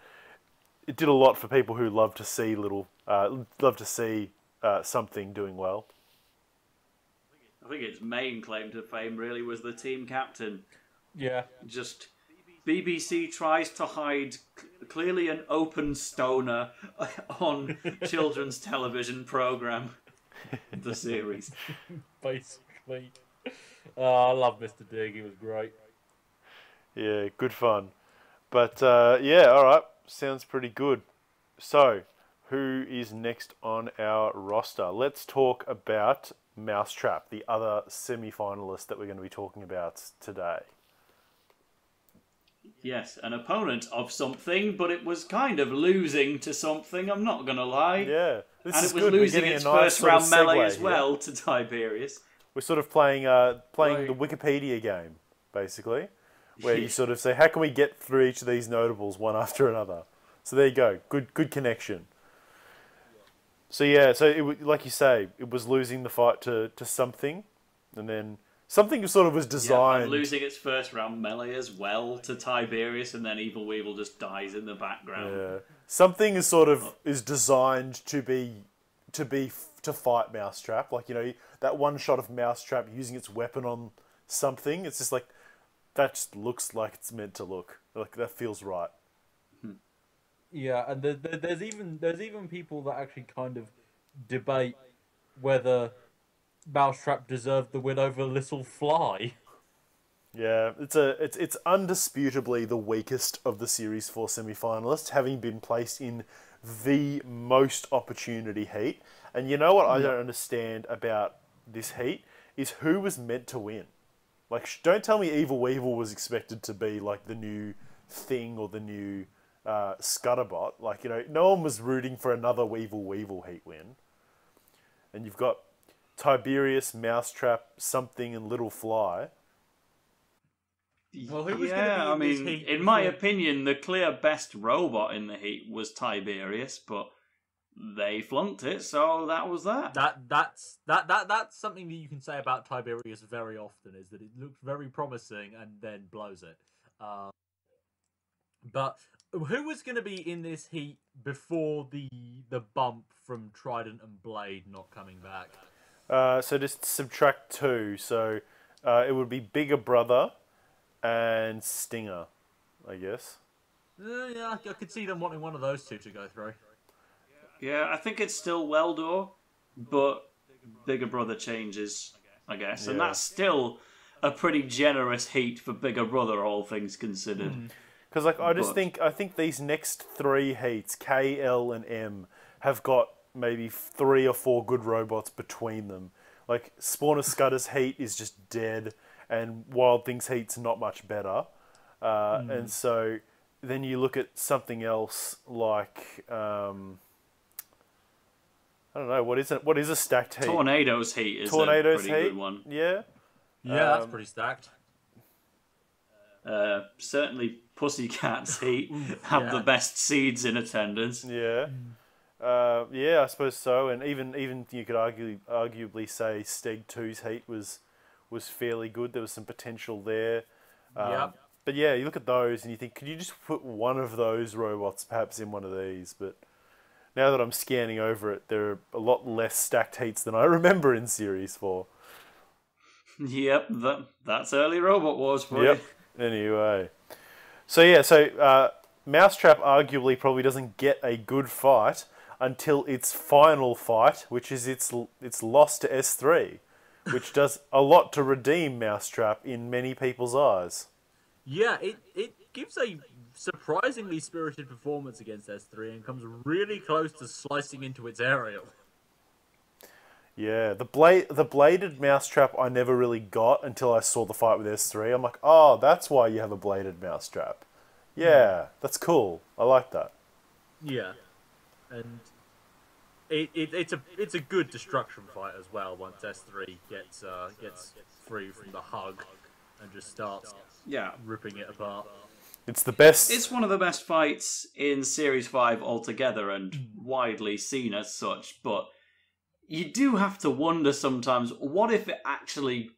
Speaker 1: it did a lot for people who love to see little, uh, love to see uh, something doing well.
Speaker 2: I think its main claim to fame really was the team captain.
Speaker 3: Yeah.
Speaker 2: Just BBC tries to hide c- clearly an open stoner on children's television program. The series.
Speaker 3: Basically. Oh, I love Mr. Dig. He was great.
Speaker 1: Yeah, good fun. But uh, yeah, all right, sounds pretty good. So, who is next on our roster? Let's talk about Mousetrap, the other semi-finalist that we're going to be talking about today.
Speaker 2: Yes, an opponent of something, but it was kind of losing to something. I'm not gonna lie.
Speaker 1: Yeah, this
Speaker 2: and
Speaker 1: is
Speaker 2: it was
Speaker 1: good.
Speaker 2: Losing its
Speaker 1: nice
Speaker 2: first
Speaker 1: sort of
Speaker 2: round melee
Speaker 1: segue
Speaker 2: as well to Tiberius.
Speaker 1: We're sort of playing uh, playing
Speaker 3: Right.
Speaker 1: the Wikipedia game, basically, where you sort of say, how can we get through each of these notables one after another? So there you go. Good good connection. So yeah, so it, like you say, it was losing the fight to, to something, and then something sort of was designed.
Speaker 2: and losing its first round melee as well to Tiberius, and then Evil Weevil just dies in the background.
Speaker 1: Yeah. Something is sort of oh. is designed to be to be to fight Mousetrap. Like you know that one shot of Mousetrap using its weapon on something. It's just like that just looks like it's meant to look. Like that feels right.
Speaker 3: Yeah, and there, there, there's even there's even people that actually kind of debate whether Mousetrap deserved the win over Little Fly.
Speaker 1: Yeah, it's a it's it's undisputably the weakest of the series four semi-finalists, having been placed in the most opportunity heat. And you know what I don't understand about this heat is who was meant to win. Like, don't tell me Evil Weevil was expected to be like the new thing or the new uh, Scutterbot. Like, you know, no one was rooting for another Weevil Weevil heat win. And you've got Tiberius, Mousetrap, Something, and Little Fly.
Speaker 3: Well, who was gonna
Speaker 2: yeah,
Speaker 3: be
Speaker 2: I mean,
Speaker 3: heat
Speaker 2: in my
Speaker 3: before-
Speaker 2: opinion, the clear best robot in the heat was Tiberius, but they flunked it, so that was that.
Speaker 3: That that's that that that's something that you can say about Tiberius very often is that it looks very promising and then blows it. Um, but who was going to be in this heat before the the bump from Trident and Blade not coming back?
Speaker 1: Uh, so just subtract two. So uh, it would be Bigger Brother and Stinger, I guess.
Speaker 3: Uh, yeah, I could see them wanting one of those two to go through.
Speaker 2: Yeah, I think it's still Weldor, but Bigger Brother changes, I guess, and
Speaker 1: Yeah.
Speaker 2: that's still a pretty generous heat for Bigger Brother, all things considered.
Speaker 3: Hmm.
Speaker 1: Because like I just
Speaker 2: But-
Speaker 1: think I think these next three heats, K, L, and M, have got maybe three or four good robots between them. Like Spawn of Scutter's heat is just dead, and Wild Things heat's not much better. Uh, And so then you look at something else like um, I don't know what is it? What is a stacked heat?
Speaker 2: Tornado's heat is
Speaker 1: Tornadoes
Speaker 2: a pretty
Speaker 1: heat.
Speaker 2: good one.
Speaker 1: Yeah.
Speaker 3: Yeah, that's
Speaker 1: Um,
Speaker 3: pretty stacked.
Speaker 2: Uh, certainly, Pussycat's heat have
Speaker 3: yeah.
Speaker 2: the best seeds in attendance.
Speaker 1: Yeah. Uh, yeah, I suppose so. And even even you could argue arguably say Steg 2's heat was was fairly good. There was some potential there. Um,
Speaker 3: Yep.
Speaker 1: But yeah, you look at those and you think, could you just put one of those robots perhaps in one of these? But now that I'm scanning over it, there are a lot less stacked heats than I remember in Series 4.
Speaker 2: Yep, that, that's early Robot Wars for
Speaker 1: Yep. Anyway. So yeah, so uh, Mousetrap arguably probably doesn't get a good fight until its final fight, which is its its loss to S3, which does a lot to redeem Mousetrap in many people's eyes.
Speaker 3: Yeah, it, it gives a surprisingly spirited performance against S3 and comes really close to slicing into its aerial.
Speaker 1: Yeah, the blade, the bladed mousetrap, I never really got until I saw the fight with S three. I'm like, oh, that's why you have a bladed mousetrap. Hmm. Yeah, that's cool. I like that.
Speaker 3: Yeah, and it, it it's a it's a good destruction fight as well. Once S three gets uh, gets free from the hug and just starts
Speaker 2: Yeah.
Speaker 3: ripping it apart.
Speaker 1: It's the best.
Speaker 2: It's one of the best fights in Series 5 altogether and widely seen as such, but you do have to wonder sometimes what if it actually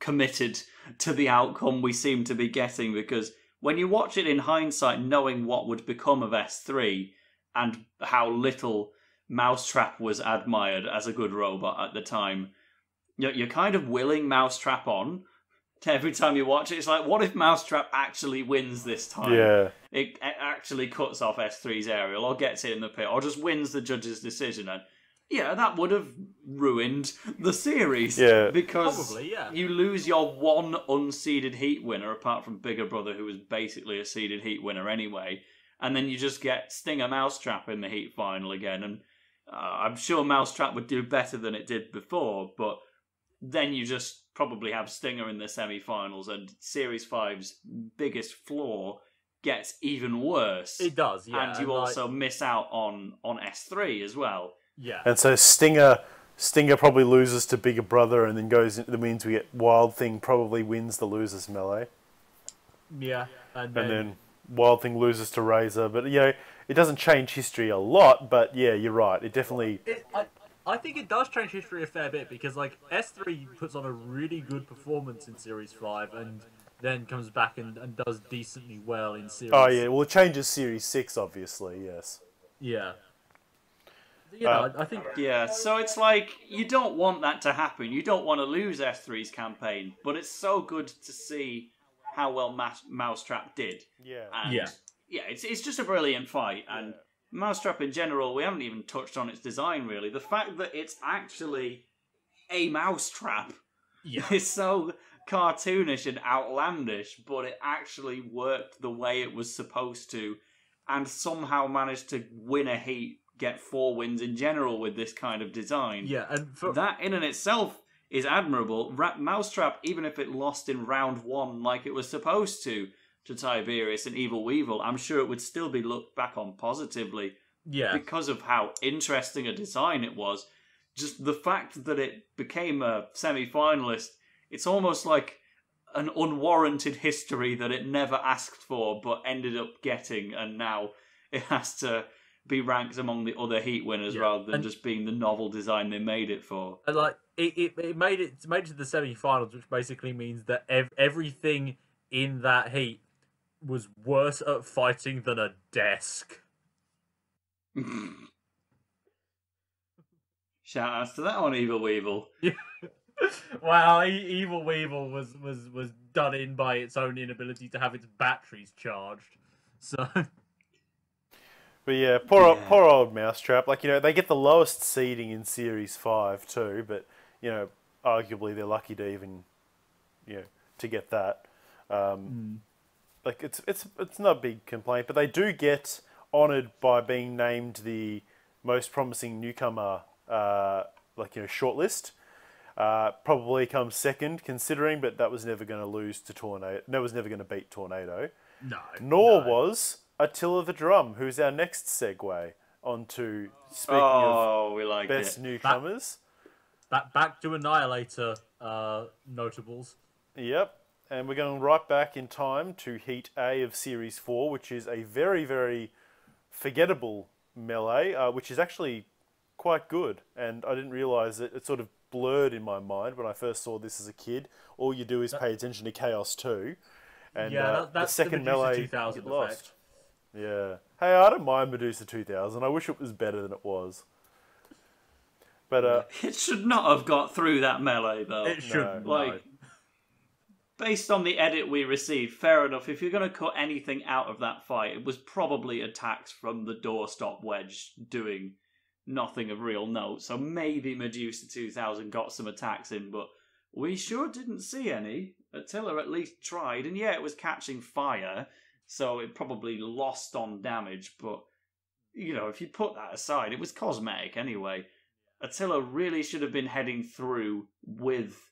Speaker 2: committed to the outcome we seem to be getting because when you watch it in hindsight knowing what would become of S3 and how little Mousetrap was admired as a good robot at the time you're, you're kind of willing Mousetrap on every time you watch it it's like what if Mousetrap actually wins this time
Speaker 1: yeah,
Speaker 2: it actually cuts off S3's aerial or gets it in the pit or just wins the judge's decision and yeah, that would have ruined the series.
Speaker 1: Yeah.
Speaker 2: Because
Speaker 3: Probably, yeah.
Speaker 2: you lose your one unseeded heat winner, apart from Bigger Brother, who was basically a seeded heat winner anyway, and then you just get Stinger Mousetrap in the heat final again. And uh, I'm sure Mousetrap would do better than it did before, but then you just probably have Stinger in the semi-finals, and Series 5's biggest flaw gets even worse.
Speaker 3: It does, yeah.
Speaker 2: and you
Speaker 3: like-
Speaker 2: also miss out on on S3 as well.
Speaker 3: yeah.
Speaker 1: and so Stinger, Stinger probably loses to Bigger Brother, and then goes. That means we get Wild Thing probably wins the losers melee,
Speaker 3: Yeah, and then,
Speaker 1: and then Wild Thing loses to Razer. But you know, it doesn't change history a lot. But yeah, you're right. It definitely.
Speaker 3: it, I, I think it does change history a fair bit because like S3 puts on a really good performance in Series Five, and then comes back and, and does decently well in Series.
Speaker 1: Oh yeah, well it changes Series Six, obviously. Yes.
Speaker 3: yeah. You know,
Speaker 1: Uh,
Speaker 3: I, I think
Speaker 2: Yeah, so it's like you don't want that to happen. You don't want to lose S3's campaign, but it's so good to see how well Mas- Mousetrap did.
Speaker 1: Yeah.
Speaker 2: And
Speaker 3: Yeah.
Speaker 2: yeah, it's it's just a brilliant fight, and Mousetrap in general, we haven't even touched on its design really. The fact that it's actually a mousetrap
Speaker 3: yeah,
Speaker 2: is so cartoonish and outlandish, but it actually worked the way it was supposed to, and somehow managed to win a heat, get four wins in general with this kind of design.
Speaker 3: yeah, and for
Speaker 2: That in and itself is admirable. Ra- Mousetrap, even if it lost in round one like it was supposed to to Tiberius and Evil Weevil, I'm sure it would still be looked back on positively
Speaker 3: yeah,
Speaker 2: because of how interesting a design it was. Just the fact that it became a semi finalist, it's almost like an unwarranted history that it never asked for but ended up getting, and now it has to be ranked among the other heat winners
Speaker 3: Yeah,
Speaker 2: rather than
Speaker 3: and-
Speaker 2: just being the novel design they made it for.
Speaker 3: and like it, it, it made it it made it to the semi-finals, which basically means that ev- everything in that heat was worse at fighting than a desk.
Speaker 2: Shout outs to that one, Evil Weevil.
Speaker 3: wow, e- Evil Weevil was, was was done in by its own inability to have its batteries charged. So
Speaker 1: But yeah, poor
Speaker 2: Yeah.
Speaker 1: poor old Mousetrap. Like you know, they get the lowest seeding in Series Five too. But you know, arguably they're lucky to even, you know, to get that. Um, Like it's it's it's not a big complaint, but they do get honoured by being named the most promising newcomer. Uh, like you know, shortlist. Uh, probably comes second, considering, but that was never going to lose to Tornado. That was never going to beat Tornado.
Speaker 3: no,
Speaker 1: Nor
Speaker 3: no.
Speaker 1: was Attila the Drum, who's our next segue onto speaking
Speaker 2: oh, we
Speaker 1: of
Speaker 2: like
Speaker 1: best
Speaker 2: it.
Speaker 1: newcomers.
Speaker 3: Back back to Annihilator uh, notables.
Speaker 1: Yep. And we're going right back in time to Heat A of Series 4, which is a very, very forgettable melee, uh, which is actually quite good. And I didn't realise it. It sort of blurred in my mind when I first saw this as a kid. All you do is pay attention to Chaos 2. And
Speaker 3: Yeah,
Speaker 1: uh,
Speaker 3: that- that's
Speaker 1: the
Speaker 3: the
Speaker 1: second
Speaker 3: Medusa
Speaker 1: melee
Speaker 3: 2000
Speaker 1: get lost. Yeah. Hey, I don't mind Medusa 2000. I wish it was better than it was. But uh,
Speaker 2: It should not have got through that melee though.
Speaker 3: It should
Speaker 2: like based on the edit we received, fair enough. If you're going to cut anything out of that fight, it was probably attacks from the doorstop wedge doing nothing of real note. So maybe Medusa 2000 got some attacks in, but we sure didn't see any. Attila at least tried, and yeah, it was catching fire, so it probably lost on damage, but you know, if you put that aside, it was cosmetic anyway. Attila really should have been heading through with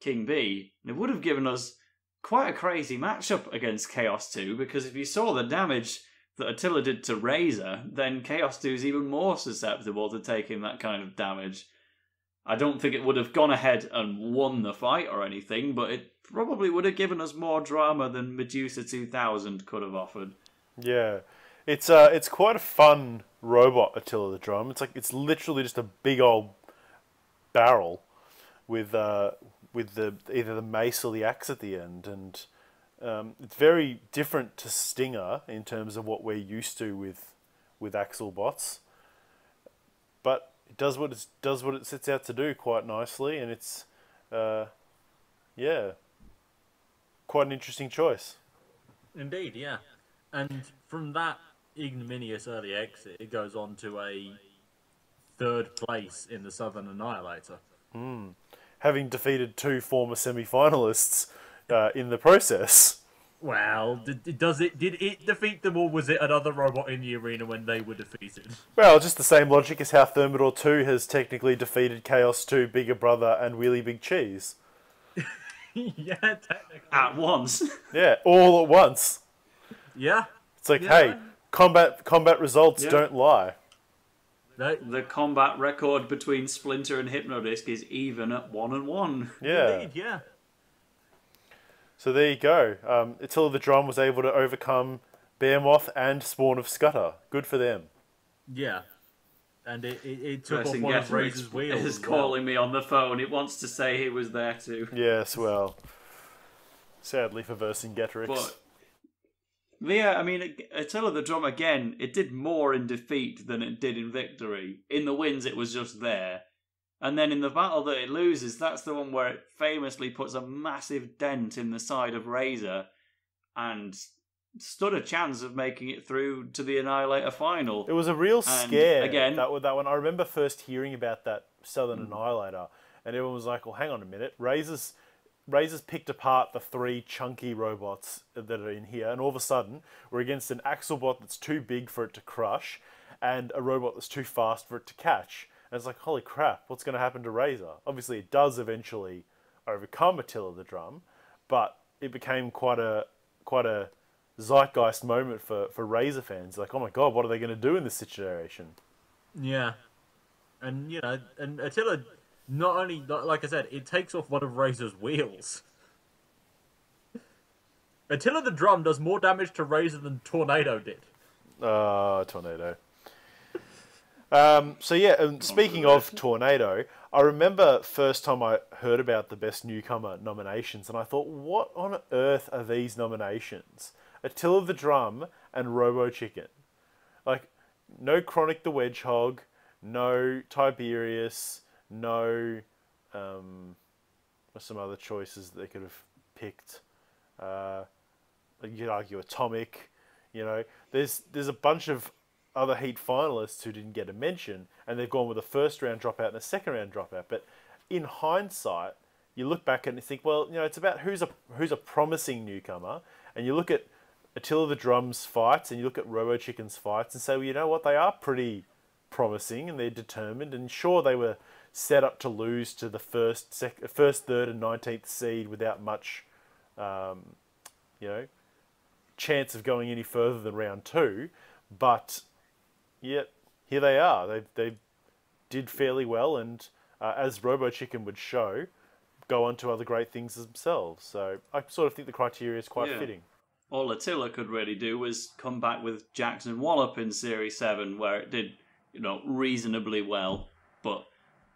Speaker 2: King B. And it would have given us quite a crazy matchup against Chaos 2 because if you saw the damage that Attila did to Razer, then Chaos 2 is even more susceptible to taking that kind of damage. I don't think it would have gone ahead and won the fight or anything, but it probably would have given us more drama than Medusa 2000 could have offered.
Speaker 1: Yeah, it's uh, it's quite a fun robot Attila the Drum. It's like it's literally just a big old barrel with uh, with the either the mace or the axe at the end, and um, it's very different to Stinger in terms of what we're used to with with Axel bots. But it does what it does what it sets out to do quite nicely, and it's uh, yeah, quite an interesting choice.
Speaker 3: Indeed, yeah. And from that ignominious early exit, it goes on to a third place in the Southern Annihilator.
Speaker 1: Having defeated two former semi-finalists uh, in the process.
Speaker 3: Well, did, does it? Did it defeat them, or was it another robot in the arena when they were defeated?
Speaker 1: Well, just the same logic as how Thermidor 2 has technically defeated Chaos 2, Bigger Brother, and Wheely Big Cheese.
Speaker 3: yeah, technically.
Speaker 2: At once.
Speaker 1: Yeah, all at once.
Speaker 3: Yeah.
Speaker 1: It's like,
Speaker 3: Yeah.
Speaker 1: hey, combat combat results
Speaker 2: Yeah.
Speaker 1: don't lie.
Speaker 3: No,
Speaker 2: the combat record between Splinter and Hypnodisc is even at one and one.
Speaker 1: Yeah.
Speaker 3: Indeed, yeah.
Speaker 1: So there you go. Um, Attila the Drum was able to overcome Behemoth and Spawn of Scutter. Good for them.
Speaker 3: Yeah. And it, it, it took off
Speaker 2: Person
Speaker 3: one of Razer's wheels.
Speaker 2: is
Speaker 3: as well.
Speaker 2: calling me on the phone. It wants to say he was there too.
Speaker 1: Yes, well, sadly for Vercingetorix.
Speaker 2: But yeah, I mean, Attila the Drum again. It did more in defeat than it did in victory. In the wins, it was just there, and then in the battle that it loses, that's the one where it famously puts a massive dent in the side of Razer, and stood a chance of making it through to the Annihilator final.
Speaker 1: It was a real
Speaker 2: And
Speaker 1: scare.
Speaker 2: again-
Speaker 1: that that one. I remember first hearing about that Southern Annihilator, and everyone was like, "Well, hang on a minute. Razer's Razer's picked apart the three chunky robots that are in here, and all of a sudden we're against an Axel bot that's too big for it to crush, and a robot that's too fast for it to catch." And it's like, "Holy crap! What's going to happen to Razer?" Obviously, it does eventually overcome Attila the Drum, but it became quite a quite a zeitgeist moment for, for Razer fans. Like, oh my god, what are they going to do in this situation?
Speaker 3: Yeah. And, you know, and Attila, not only, like I said, it takes off one of Razer's wheels. Attila the Drum does more damage to Razer than Tornado did.
Speaker 1: Uh, Tornado. Um, so yeah, and speaking of Tornado, I remember first time I heard about the best newcomer nominations, and I thought, what on earth are these nominations? Attila the Drum and Robo Chicken. Like, no Chronic the Wedgehog, no Tiberius, no um, some other choices that they could have picked. Uh, you could argue Atomic. You know, there's there's a bunch of other Heat finalists who didn't get a mention, and they've gone with a first round dropout and a second round dropout. But in hindsight, you look back and you think, well, you know, it's about who's a who's a promising newcomer, and you look at Attila the Drum's fights, and you look at Robo Chicken's fights, and say, well, you know what, they are pretty promising, and they're determined, and sure they were set up to lose to the first, sec- first, third, and nineteenth seed without much, um, you know, chance of going any further than round two, but yet here they are. They they did fairly well, and uh, as Robo Chicken would show, go on to other great things themselves. So I sort of think the criteria is quite
Speaker 2: Yeah.
Speaker 1: fitting.
Speaker 2: All Attila could really do was come back with Jackson Wallop in Series 7, where it did, you know, reasonably well,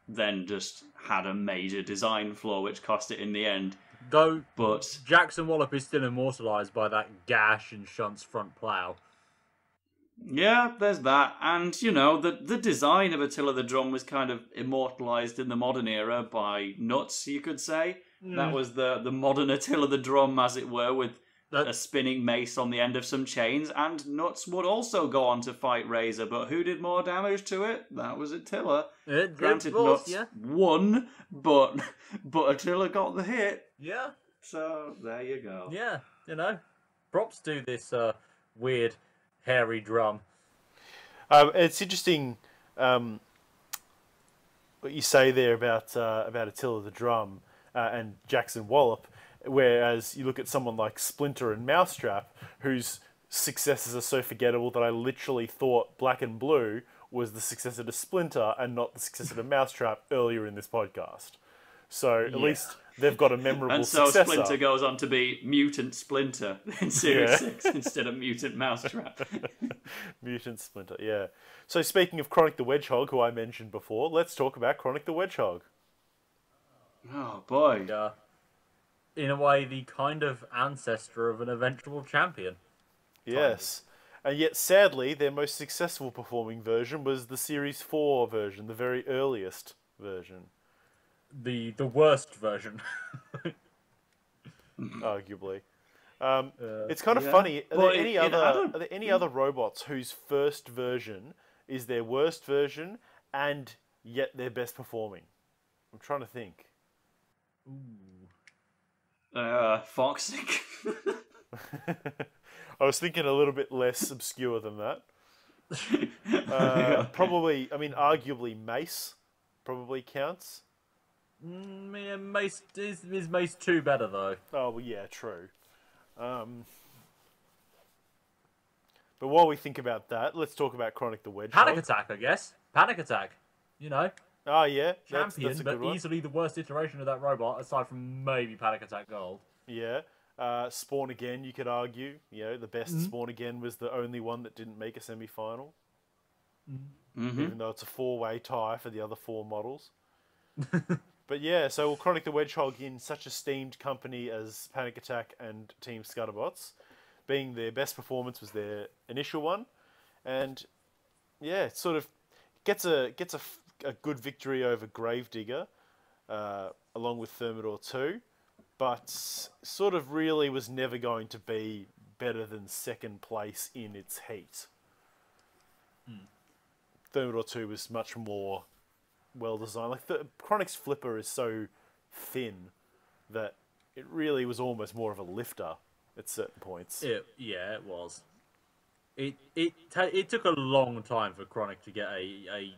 Speaker 2: then just had a major design flaw which cost it in the end.
Speaker 3: Though
Speaker 2: But
Speaker 3: Jackson Wallop is still immortalised by that gash in Shunt's front plough.
Speaker 2: yeah, there's that. And, you know, the, the design of Attila the Drum was kind of immortalized in the modern era by Nuts, you could say. That mm. was the, the modern Attila the Drum, as it were, with a spinning mace on the end of some chains. And Nuts would also go on to fight Razer, but who did more damage to it? That was Attila.
Speaker 3: Uh,
Speaker 2: Granted,
Speaker 3: of course,
Speaker 2: Nuts
Speaker 3: yeah.
Speaker 2: won, but but Attila got the hit.
Speaker 3: Yeah,
Speaker 2: So there you go.
Speaker 3: yeah, you know. Props to this uh, weird, hairy drum.
Speaker 1: Um, it's interesting. Um, what you say there about uh, about Attila the Drum uh, and Jackson Wallop, whereas you look at someone like Splinter and Mousetrap, whose successes are so forgettable that I literally thought Black and Blue was the successor to Splinter and not the successor to Mousetrap earlier in this podcast. So at
Speaker 2: Yeah.
Speaker 1: least they've got a memorable
Speaker 2: And so
Speaker 1: successor.
Speaker 2: Splinter goes on to be Mutant Splinter in Series
Speaker 1: Yeah.
Speaker 2: 6 instead of Mutant Mousetrap.
Speaker 1: Mutant Splinter, yeah. So speaking of Chronic the Wedgehog, who I mentioned before, let's talk about Chronic the Wedgehog.
Speaker 2: oh, boy.
Speaker 3: Yeah. In a way, the kind of ancestor of an eventual champion.
Speaker 1: Yes. And yet, sadly, their most successful performing version was the Series 4 version, the very earliest version,
Speaker 3: The the worst version.
Speaker 1: arguably. Um,
Speaker 3: Uh,
Speaker 1: it's kind of
Speaker 2: yeah.
Speaker 1: funny. Are
Speaker 2: Well,
Speaker 1: there
Speaker 2: it-
Speaker 1: any
Speaker 2: it
Speaker 1: other
Speaker 2: had
Speaker 1: are there any other robots whose first version is their worst version and yet their best performing? I'm trying to think.
Speaker 2: Uh, Foxic.
Speaker 1: I was thinking a little bit less obscure than that. Uh, probably, I mean, arguably Mace probably counts.
Speaker 3: Mm, yeah, Mace is, is Mace two better though.
Speaker 1: Oh, well, yeah, true. Um, but while we think about that, let's talk about Chronic the Wedgehog.
Speaker 3: Panic Attack, I guess. Panic Attack. You know,
Speaker 1: Oh, yeah, that's,
Speaker 3: champion,
Speaker 1: that's a
Speaker 3: but
Speaker 1: good one.
Speaker 3: easily the worst iteration of that robot, aside from maybe Panic Attack Gold.
Speaker 1: Yeah. Uh, Spawn Again, you could argue. You know, the best
Speaker 3: Mm-hmm.
Speaker 1: Spawn Again was the only one that didn't make a semi final,
Speaker 2: hmm
Speaker 1: even though it's a four way tie for the other four models. but yeah, so we'll Chronic the Wedgehog in such esteemed company as Panic Attack and Team Scutterbots, being their best performance was their initial one, and yeah, it sort of gets a gets a, f- a good victory over Gravedigger, uh, along with Thermidor two, but sort of really was never going to be better than second place in its heat. Thermidor 2 was much more well designed. Like the Chronic's flipper is so thin that it really was almost more of a lifter at certain points.
Speaker 3: It, yeah, it was. It it it took a long time for Chronic to get a a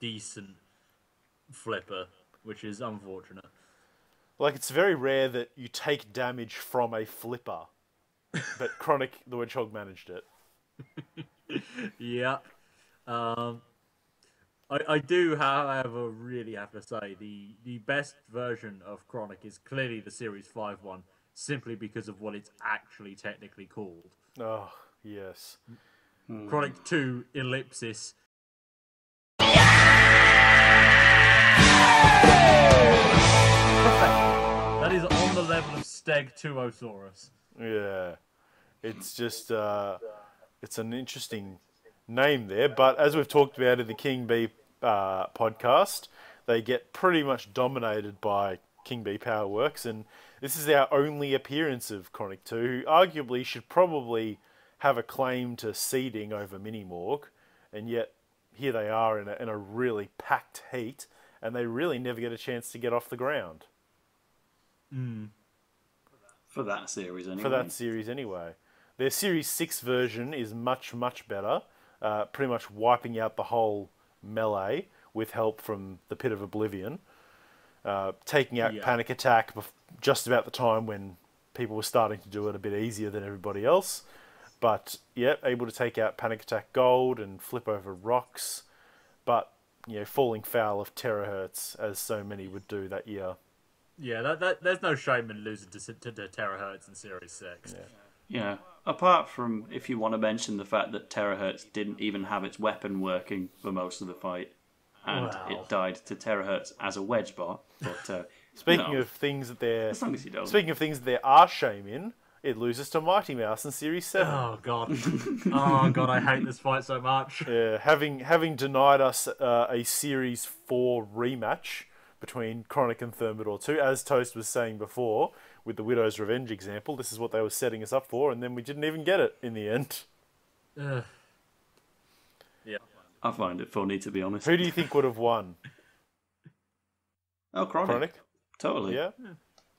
Speaker 3: decent flipper, which is unfortunate.
Speaker 1: Like it's very rare that you take damage from a flipper, but Chronic the Wedgehog managed it.
Speaker 3: Yeah. Um, I, I do, however, really have to say the, the best version of Chronic is clearly the Series 5 one, simply because of what it's actually technically called.
Speaker 1: Oh, yes.
Speaker 3: Chronic 2 Ellipsis. Steg 2osaurus.
Speaker 1: Yeah. It's just, uh, it's an interesting name there. But as we've talked about in the King B uh, podcast, they get pretty much dominated by King B Powerworks. And this is our only appearance of Chronic 2, who arguably should probably have a claim to seeding over Mini Morg. And yet, here they are in a, in a really packed heat, and they really never get a chance to get off the ground
Speaker 2: For that series, anyway.
Speaker 1: for that series anyway. Their Series 6 version is much, much better, uh, pretty much wiping out the whole melee with help from the Pit of Oblivion, uh, taking out
Speaker 3: Yeah.
Speaker 1: Panic Attack bef- just about the time when people were starting to do it a bit easier than everybody else. But, yeah, able to take out Panic Attack Gold and flip over rocks, but, you know, falling foul of Terrorhurtz, as so many would do that year.
Speaker 3: Yeah, that, that, there's no shame in losing to, to, to Terrorhurtz in Series 6.
Speaker 2: Yeah. yeah. Apart from if you want to mention the fact that Terrorhurtz didn't even have its weapon working for most of the fight, and
Speaker 3: Wow.
Speaker 2: it died to Terrorhurtz as a wedge bot. But uh,
Speaker 1: Speaking
Speaker 2: No.
Speaker 1: of things that they're
Speaker 2: as long as you don't.
Speaker 1: Speaking of things that there are shame in, it loses to Mighty Mouse in Series 7.
Speaker 3: Oh, God. oh, God, I hate this fight so much.
Speaker 1: Yeah, having having denied us uh, a Series 4 rematch between Chronic and Thermidor 2, as Toast was saying before, with the Widow's Revenge example, this is what they were setting us up for, and then we didn't even get it in the end.
Speaker 3: Ugh. Yeah.
Speaker 2: I find it funny to be honest.
Speaker 1: Who do you think would have won?
Speaker 2: Oh, Chronic.
Speaker 1: Chronic?
Speaker 2: Totally.
Speaker 1: Yeah?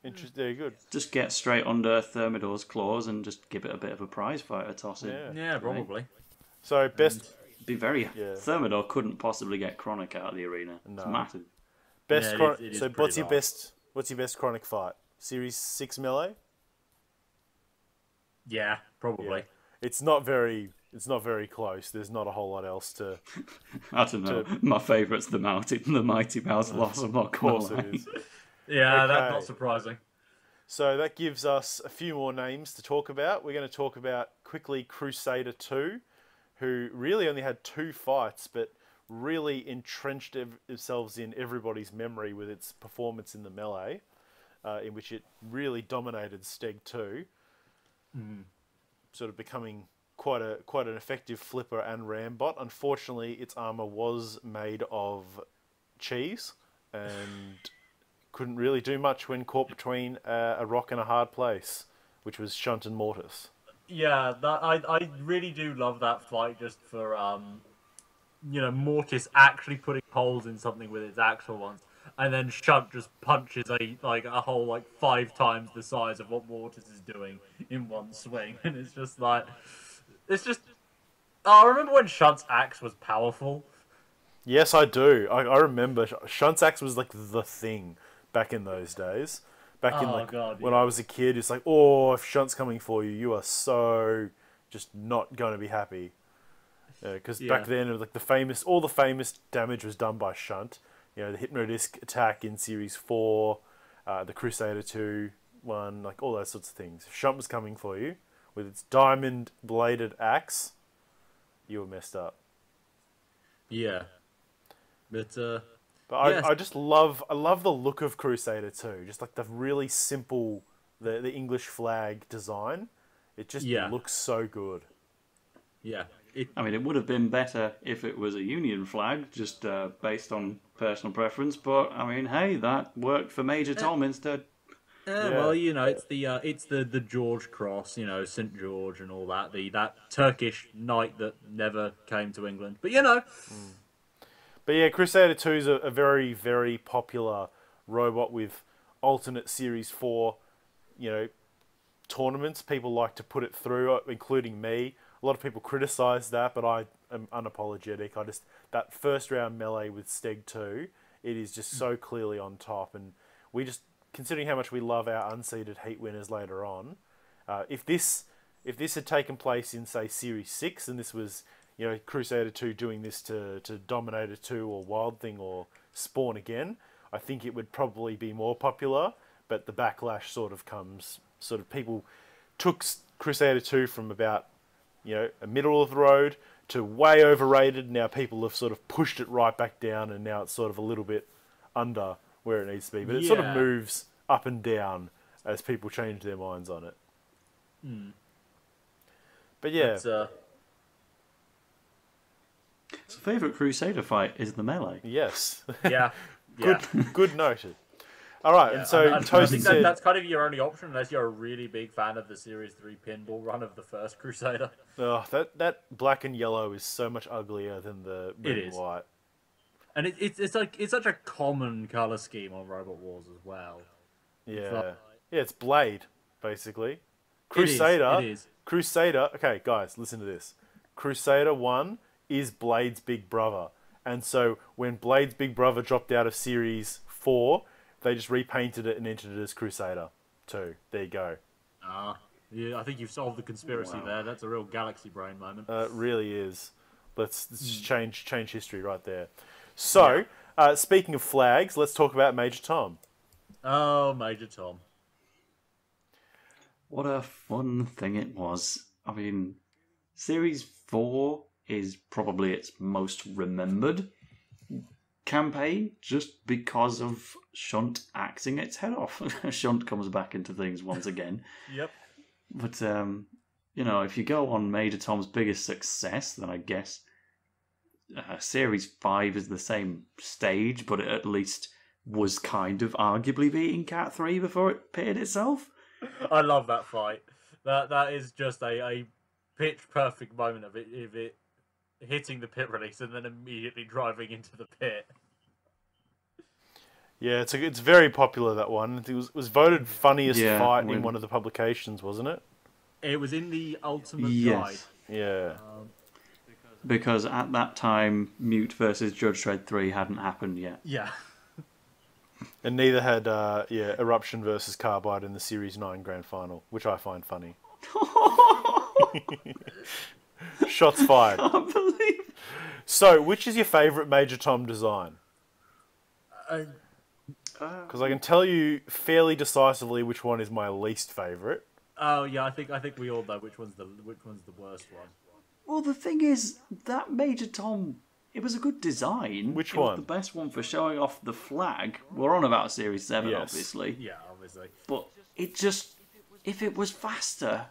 Speaker 1: Interesting. Very good.
Speaker 2: Just get straight under Thermidor's claws and just give it a bit of a prize fighter toss in.
Speaker 1: Yeah.
Speaker 3: Yeah, probably.
Speaker 1: So, best
Speaker 2: Be very
Speaker 1: Yeah.
Speaker 2: Thermidor couldn't possibly get Chronic out of the arena. It's
Speaker 1: No.
Speaker 2: massive.
Speaker 1: Best
Speaker 3: Yeah, it
Speaker 1: chron-
Speaker 3: is- it is
Speaker 1: so what's your
Speaker 3: vast.
Speaker 1: best what's your best chronic fight? Series six melee?
Speaker 3: Yeah, probably.
Speaker 1: It's not very it's not very close. There's not a whole lot else to
Speaker 2: I don't know. My favourite's the Mighty, the Mighty Mouse loss. I'm not
Speaker 1: of
Speaker 2: gonna
Speaker 1: course
Speaker 2: lie.
Speaker 1: it is.
Speaker 3: Yeah, that's not surprising.
Speaker 1: So that gives us a few more names to talk about. We're going to talk about quickly Crusader 2, who really only had two fights, but really entrenched themselves in everybody's memory with its performance in the melee, uh, in which it really dominated Steg 2, sort of becoming quite a quite an effective flipper and rambot. Unfortunately, its armor was made of cheese and couldn't really do much when caught between uh, a rock and a hard place, which was Shunt and Mortis.
Speaker 3: Yeah, that I I really do love that fight just for um, you know, Mortis actually putting holes in something with its actual ones, and then Shunt just punches a like a hole like five times the size of what Mortis is doing in one swing, and it's just like, it's just. Oh, I remember when Shunt's axe was powerful.
Speaker 1: Yes, I do. I, I remember Shunt's axe was like the thing back in those days. Back in
Speaker 3: Oh,
Speaker 1: like
Speaker 3: God,
Speaker 1: when
Speaker 3: yeah.
Speaker 1: I was a kid, it's like, oh, if Shunt's coming for you, you are so just not going to be happy. Because back
Speaker 3: Yeah.
Speaker 1: then, it was like the famous, all the famous damage was done by Shunt. You know, the Hypnodisc attack in Series Four, uh, the Crusader Two one, like all those sorts of things. If Shunt was coming for you with its diamond bladed axe, you were messed up.
Speaker 3: Yeah, but uh,
Speaker 1: But I,
Speaker 3: Yes.
Speaker 1: I just love I love the look of Crusader 2 Just like the really simple the the English flag design. It just
Speaker 3: Yeah.
Speaker 1: looks so good.
Speaker 3: yeah, it
Speaker 2: I mean, it would have been better if it was a Union flag, just uh, based on personal preference. But I mean, hey, that worked for Major Tom instead.
Speaker 3: Uh,
Speaker 1: Yeah.
Speaker 3: Well, you know, it's the uh, it's the the George Cross, you know, Saint George and all that. The that Turkish knight that never came to England, but you know,
Speaker 1: But yeah, Crusader 2 is a, a very, very popular robot with alternate Series 4, you know, tournaments. People like to put it through, uh, including me. A lot of people criticize that, but I am unapologetic. I just, that first round melee with Steg 2, it is just so clearly on top. And we just, considering how much we love our unseeded heat winners later on, uh, if this if this had taken place in say Series Six and this was you know Crusader Two doing this to to Dominator Two or Wild Thing or Spawn again, I think it would probably be more popular. But the backlash sort of comes sort of people took Crusader Two from about you know a middle of the road to way overrated. Now people have sort of pushed it right back down, and now it's sort of a little bit under where it needs to be. But it sort of moves up and down as people change their minds on it. But yeah,
Speaker 3: it's, uh,
Speaker 2: So, favorite Crusader fight is the melee.
Speaker 1: yes,
Speaker 3: yeah, yeah.
Speaker 1: good, good noted. All right,
Speaker 3: Yeah,
Speaker 1: and so
Speaker 3: and- and I think that, that's kind of your only option unless you're a really big fan of the Series Three pinball run of the first Crusader.
Speaker 1: oh, that that black and yellow is so much uglier than the red
Speaker 3: It
Speaker 1: and
Speaker 3: is.
Speaker 1: white.
Speaker 3: And it, it's it's like it's such a common color scheme on Robot Wars as well.
Speaker 1: Yeah,
Speaker 3: like-
Speaker 1: yeah, it's Blade basically.
Speaker 3: It is,
Speaker 1: Crusader,
Speaker 3: it is.
Speaker 1: Crusader. Okay, guys, listen to this. Crusader One is Blade's big brother, and so when Blade's big brother dropped out of Series Four, they just repainted it and entered it as Crusader Two. There you go.
Speaker 3: Ah, yeah, I think you've solved the conspiracy
Speaker 2: Wow.
Speaker 3: there. That's a real galaxy brain moment.
Speaker 1: Uh, it really is. Let's, let's just
Speaker 3: Hmm.
Speaker 1: change change history right there. So, uh, speaking of flags, let's talk about Major Tom.
Speaker 3: Oh, Major Tom.
Speaker 2: What a fun thing it was. I mean, Series 4 is probably its most remembered campaign just because of Shunt axing its head off. Shunt comes back into things once again.
Speaker 3: Yep.
Speaker 2: But, um, you know, if you go on Major Tom's biggest success, then I guess uh, Series 5 is the same stage, but it at least was kind of arguably beating Kat 3 before it pitted itself.
Speaker 3: I love that fight. That that is just a, a pitch perfect moment of it of it hitting the pit release and then immediately driving into the pit.
Speaker 1: Yeah, it's a, it's very popular that one. It was, was voted funniest
Speaker 2: Yeah,
Speaker 1: fight in one of the publications, wasn't it?
Speaker 3: It was in the Ultimate
Speaker 2: Yes.
Speaker 1: Yeah.
Speaker 3: Guide. Um,
Speaker 2: because at that time, Mute versus Judge Shred 3 hadn't happened yet.
Speaker 3: Yeah.
Speaker 1: And neither had uh, yeah Eruption versus Carbide in the Series Nine Grand Final, which I find funny. Shots fired.
Speaker 2: I believe.
Speaker 1: So, which is your favourite Major Tom design?
Speaker 3: Uh,
Speaker 1: Because I can tell you fairly decisively which one is my least favourite.
Speaker 3: oh yeah, I think I think we all know which one's the which one's the worst one.
Speaker 2: Well, the thing is, that Major Tom, it was a good design.
Speaker 1: Which
Speaker 2: it was
Speaker 1: one?
Speaker 2: the best one for showing off the flag. We're on about Series 7,
Speaker 1: Yes.
Speaker 2: obviously.
Speaker 3: Yeah, obviously.
Speaker 2: But it just, if it was faster,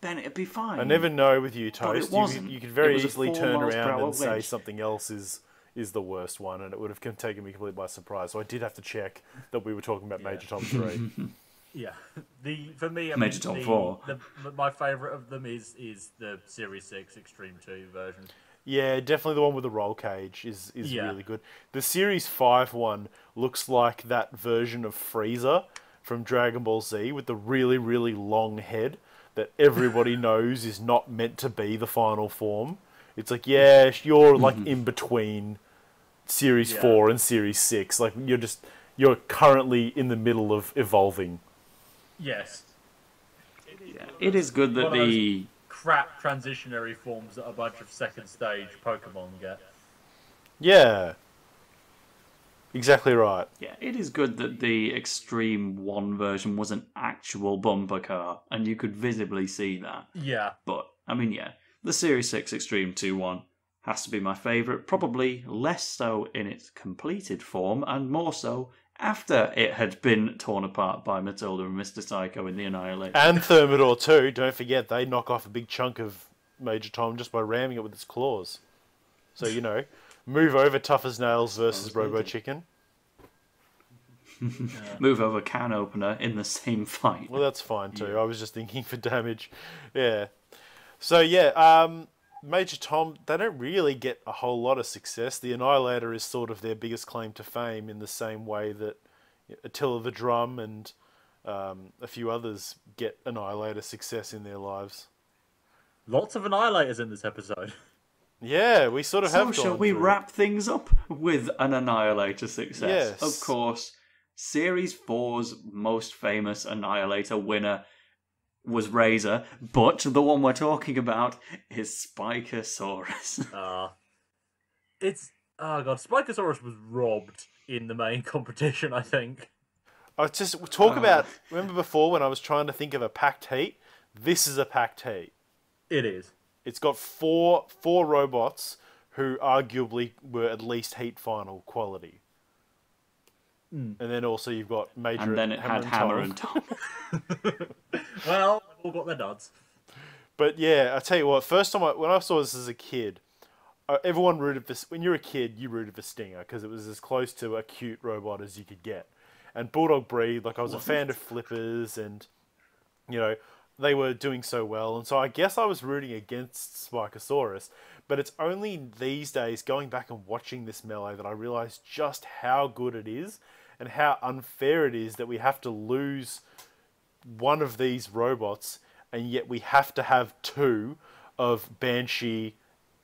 Speaker 2: then it'd be fine.
Speaker 1: I never know with you,
Speaker 2: But
Speaker 1: Toast. You, could- you could very easily turn around
Speaker 2: hour
Speaker 1: and say something else is is the worst one, and it would have taken me completely by surprise. So I did have to check that we were talking about Major Tom three.
Speaker 3: Yeah, the for me, I
Speaker 2: Major
Speaker 3: mean,
Speaker 2: Tom
Speaker 3: the,
Speaker 2: 4.
Speaker 3: The, the- my favorite of them is is the Series Six Extreme Two version.
Speaker 1: Yeah, definitely the one with the roll cage is is
Speaker 3: Yeah.
Speaker 1: really good. The Series Five one looks like that version of Frieza from Dragon Ball Z with the really really long head that everybody knows is not meant to be the final form. It's like yeah, you're like mm-hmm. in between Series
Speaker 3: Yeah.
Speaker 1: Four and Series Six. Like you're just you're currently in the middle of evolving.
Speaker 3: Yes,
Speaker 2: Yeah, it is good that the.
Speaker 3: crap transitionary forms that a bunch of second stage Pokemon get.
Speaker 1: Yeah, exactly right.
Speaker 2: Yeah, it is good that the Extreme 1 version was an actual bumper car, and you could visibly see that.
Speaker 3: Yeah,
Speaker 2: But, I mean, yeah, the Series 6 Extreme 2 1 has to be my favourite, probably less so in its completed form, and more so after it had been torn apart by Matilda and Mr. Psycho in the Annihilation.
Speaker 1: And Thermidor too. Don't forget they knock off a big chunk of Major Tom just by ramming it with its claws. So you know, move over tough as nails versus
Speaker 2: Sounds
Speaker 1: Robo
Speaker 2: good.
Speaker 1: Chicken.
Speaker 2: Move over can opener in the same fight.
Speaker 1: Well, that's fine too. I was just thinking for damage. Yeah. So yeah, um, Major Tom. They don't really get a whole lot of success. The Annihilator is sort of their biggest claim to fame in the same way that Attila the Drum and um, a few others get Annihilator success in their lives.
Speaker 3: lots of annihilators in this episode.
Speaker 1: Yeah, we sort of
Speaker 2: So
Speaker 1: have.
Speaker 2: shall
Speaker 1: gone
Speaker 2: we
Speaker 1: through.
Speaker 2: wrap things up with an Annihilator success?
Speaker 1: Yes.
Speaker 2: Of course, Series 4's most famous Annihilator winner was Razer, but the one we're talking about is Spikosaurus.
Speaker 3: Uh, it's oh god, Spikosaurus was robbed in the main competition. I think.
Speaker 1: I just talk
Speaker 2: Uh.
Speaker 1: about. Remember before when I was trying to think of a packed heat? This is a packed heat.
Speaker 3: It is.
Speaker 1: It's got four four robots who arguably were at least heat final quality. And then also you've got Major
Speaker 2: and then it had Hammer and Tom.
Speaker 3: Well, they've all got their duds.
Speaker 1: But yeah, I tell you what. First time I, when I saw this as a kid, uh, everyone rooted for. When you're a kid, you rooted for Stinger because it was as close to a cute robot as you could get. And Bulldog Breed, like I was a fan of Flippers, and you know they were doing so well, and so I guess I was rooting against Spikosaurus. But it's only these days, going back and watching this melee, that I realise just how good it is, and how unfair it is that we have to lose one of these robots, and yet we have to have two of Banshee,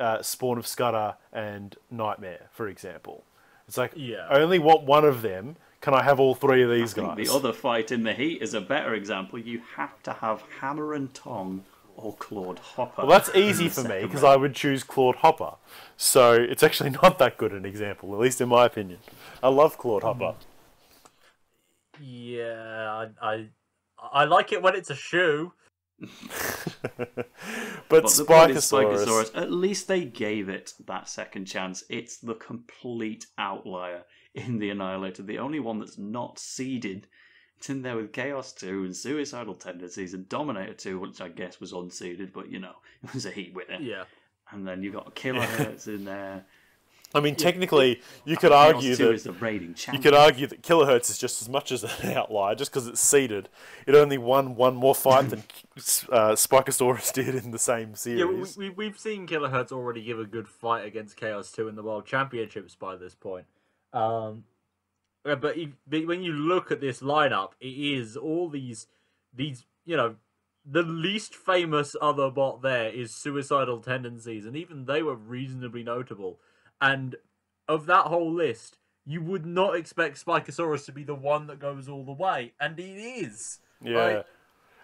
Speaker 1: uh, Spawn of Scutter, and Nightmare, for example. It's like
Speaker 3: Yeah.
Speaker 1: I only want one of them. Can I have all three of these
Speaker 2: I think
Speaker 1: guys?
Speaker 2: the other fight in the heat is a better example. You have to have Hammer and Tong or Clawed Hopper.
Speaker 1: Well, that's easy for me because. I would choose Clawed Hopper. So it's actually not that good an example, at least in my opinion. I love Clawed Hopper.
Speaker 3: Yeah, I, I I like it when it's a shoe.
Speaker 1: But,
Speaker 2: But the point is,
Speaker 1: Spikosaurus,
Speaker 2: Spikosaurus, at least they gave it that second chance. It's the complete outlier in the Annihilator, the only one that's not seeded. It's in there with Chaos 2 and Suicidal Tendencies and Dominator 2, which I guess was unseeded, but you know, it was a heat winner.
Speaker 3: Yeah.
Speaker 2: And then you've got Kilohertz in there.
Speaker 1: I mean, technically, you could argue
Speaker 2: 2
Speaker 1: that
Speaker 2: is the raiding
Speaker 1: You could argue that Kilohertz is just as much as an outlier, just because it's seeded. It only won one more fight than uh, Spikosaurus did in the same
Speaker 3: Yeah, we,
Speaker 1: series.
Speaker 3: we, we've seen Kilohertz already give a good fight against Chaos 2 in the World Championships by this point. Um, but, if, but when you look at this lineup, it is all these, these you know, the least famous other bot there is Suicidal Tendencies, and even they were reasonably notable. And of that whole list, you would not expect Spikosaurus to be the one that goes all the way, and it is.
Speaker 1: Yeah,
Speaker 3: Like,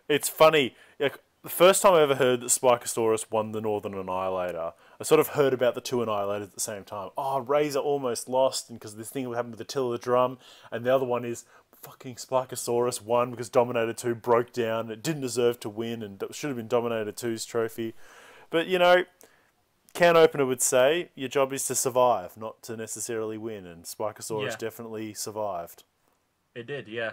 Speaker 1: it's funny. Like, the first time I ever heard that Spikosaurus won the Northern Annihilator, I sort of heard about the two Annihilators at the same time. Oh, Razer almost lost, and because this thing happened with Attila the Drum, and the other one is fucking Spikosaurus won because Dominator 2 broke down. It didn't deserve to win, and it should have been Dominator 2's trophy. But, you know, can opener would say your job is to survive, not to necessarily win, and Spikosaurus
Speaker 3: Yeah.
Speaker 1: definitely survived.
Speaker 3: It did, yeah.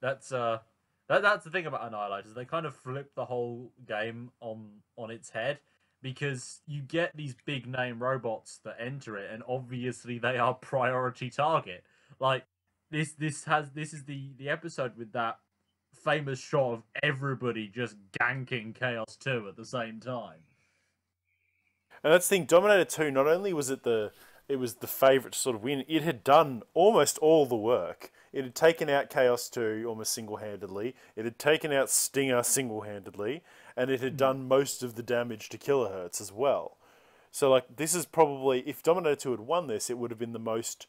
Speaker 3: That's uh, that that's the thing about Annihilators. They kind of flip the whole game on on its head because you get these big name robots that enter it, and obviously they are priority target. Like this, this has this is the the episode with that famous shot of everybody just ganking Chaos Two at the same time.
Speaker 1: And that's the thing, Dominator 2, not only was it the it was the favourite to sort of win, it had done almost all the work. It had taken out Chaos 2 almost single handedly, it had taken out Stinger single handedly, and it had hmm. done most of the damage to Killerhurtz as well. So like this is probably if Dominator 2 had won this, it would have been the most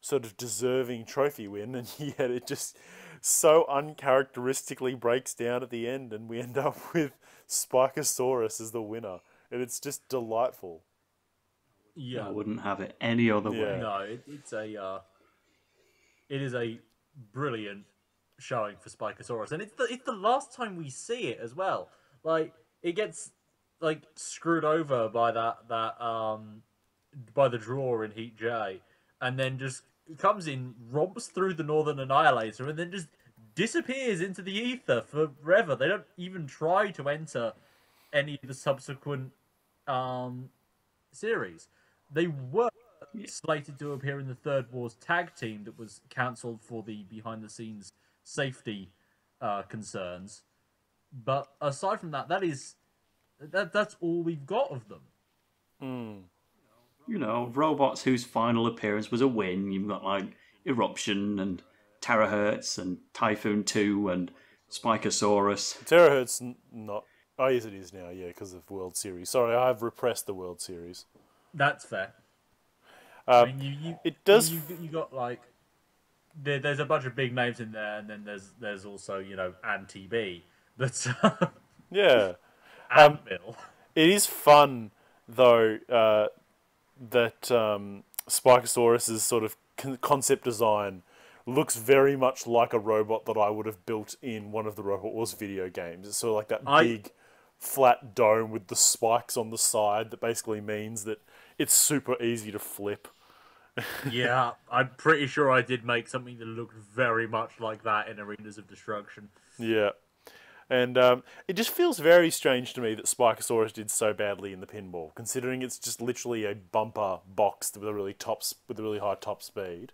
Speaker 1: sort of deserving trophy win, and yet it just so uncharacteristically breaks down at the end, and we end up with Spikosaurus as the winner, and it's just delightful.
Speaker 3: Yeah,
Speaker 2: I wouldn't have it any other
Speaker 1: Yeah.
Speaker 2: way.
Speaker 3: No, it, it's a uh, it is a brilliant showing for Spikosaurus, and it's the it's the last time we see it as well. Like it gets like screwed over by that that um by the draw in Heat J, and then just comes in, romps through the Northern Annihilator, and then just disappears into the ether forever. They don't even try to enter any of the subsequent um series. They were slated to appear in the Third Wars tag team that was cancelled for the behind the scenes safety uh, concerns. But aside from that, that is that that's all we've got of them.
Speaker 2: You know, robots whose final appearance was a win. You've got like Eruption and Terrorhurtz and Typhoon 2 and Spikosaurus.
Speaker 1: Terrorhurtz n- not. Oh yes, it is now. Yeah, because of World Series. Sorry, I've repressed the World Series.
Speaker 3: That's fair.
Speaker 1: Um,
Speaker 3: I mean, you, you,
Speaker 1: it does
Speaker 3: You, you got like there, there's a bunch of big names in there, and then there's there's also you know Anty B. That's
Speaker 1: Yeah, Um,
Speaker 3: Antmill.
Speaker 1: it is fun though uh, that um, Spikosaurus's sort of concept design looks very much like a robot that I would have built in one of the Robot Wars video games. It's sort of like that
Speaker 3: I-
Speaker 1: big flat dome with the spikes on the side that basically means that it's super easy to flip.
Speaker 3: yeah, I'm pretty sure I did make something that looked very much like that in Arenas of Destruction.
Speaker 1: Yeah. And um, it just feels very strange to me that Spikosaurus did so badly in the pinball, considering it's just literally a bumper box with a really top with a really high top speed.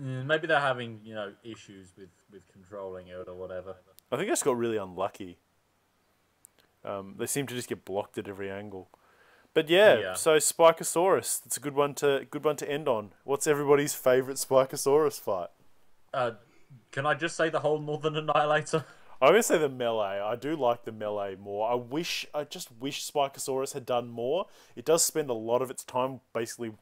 Speaker 3: Mm, Maybe they're having you know issues with with controlling it or whatever.
Speaker 1: I think I just got really unlucky. Um, they seem to just get blocked at every angle. But yeah,
Speaker 3: Yeah.
Speaker 1: so Spikosaurus, it's a good one to good one to end on. What's everybody's favourite Spikosaurus fight?
Speaker 3: Uh, can I just say the whole Northern Annihilator?
Speaker 1: I'm gonna say the melee. I do like the melee more. I wish, I just wish Spikosaurus had done more. It does spend a lot of its time basically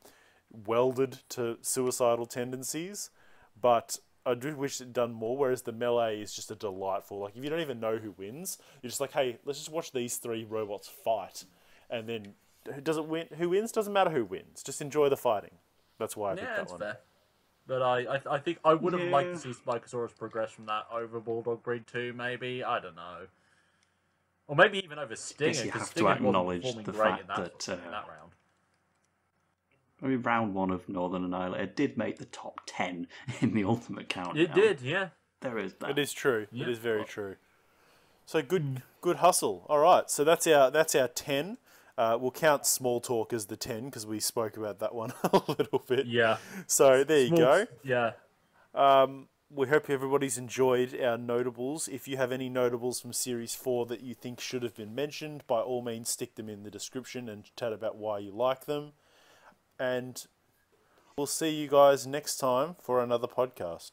Speaker 1: welded to suicidal tendencies, but I do wish it'd done more. Whereas the melee is just a delightful. Like if you don't even know who wins, you're just like, hey, let's just watch these three robots fight, and then who doesn't win? Who wins doesn't matter. Who wins? Just enjoy the fighting. That's why I picked
Speaker 3: yeah,
Speaker 1: that
Speaker 3: that's
Speaker 1: one.
Speaker 3: fair. But I, I, I think I would have liked to see Spikosaurus progress from that over Bulldog Breed 2, maybe. I don't know. Or maybe even over Stinger,
Speaker 2: you
Speaker 3: because
Speaker 2: have to
Speaker 3: Stinger wasn't
Speaker 2: acknowledge the
Speaker 3: great
Speaker 2: fact
Speaker 3: in that,
Speaker 2: that, uh,
Speaker 3: that round.
Speaker 2: I mean, round one of Northern Annihilator did make the top 10 in the Ultimate Countdown.
Speaker 3: It did, yeah.
Speaker 2: There is that.
Speaker 1: It is true.
Speaker 3: Yeah.
Speaker 1: It is very true. So good, good hustle. All right. So that's our that's our ten. Uh, we'll count small talk as the ten because we spoke about that one a little bit.
Speaker 3: Yeah.
Speaker 1: So there you go.
Speaker 3: Yeah.
Speaker 1: We hope everybody's enjoyed our notables. If you have any notables from Series 4 that you think should have been mentioned, by all means stick them in the description and chat about why you like them. And we'll see you guys next time for another podcast.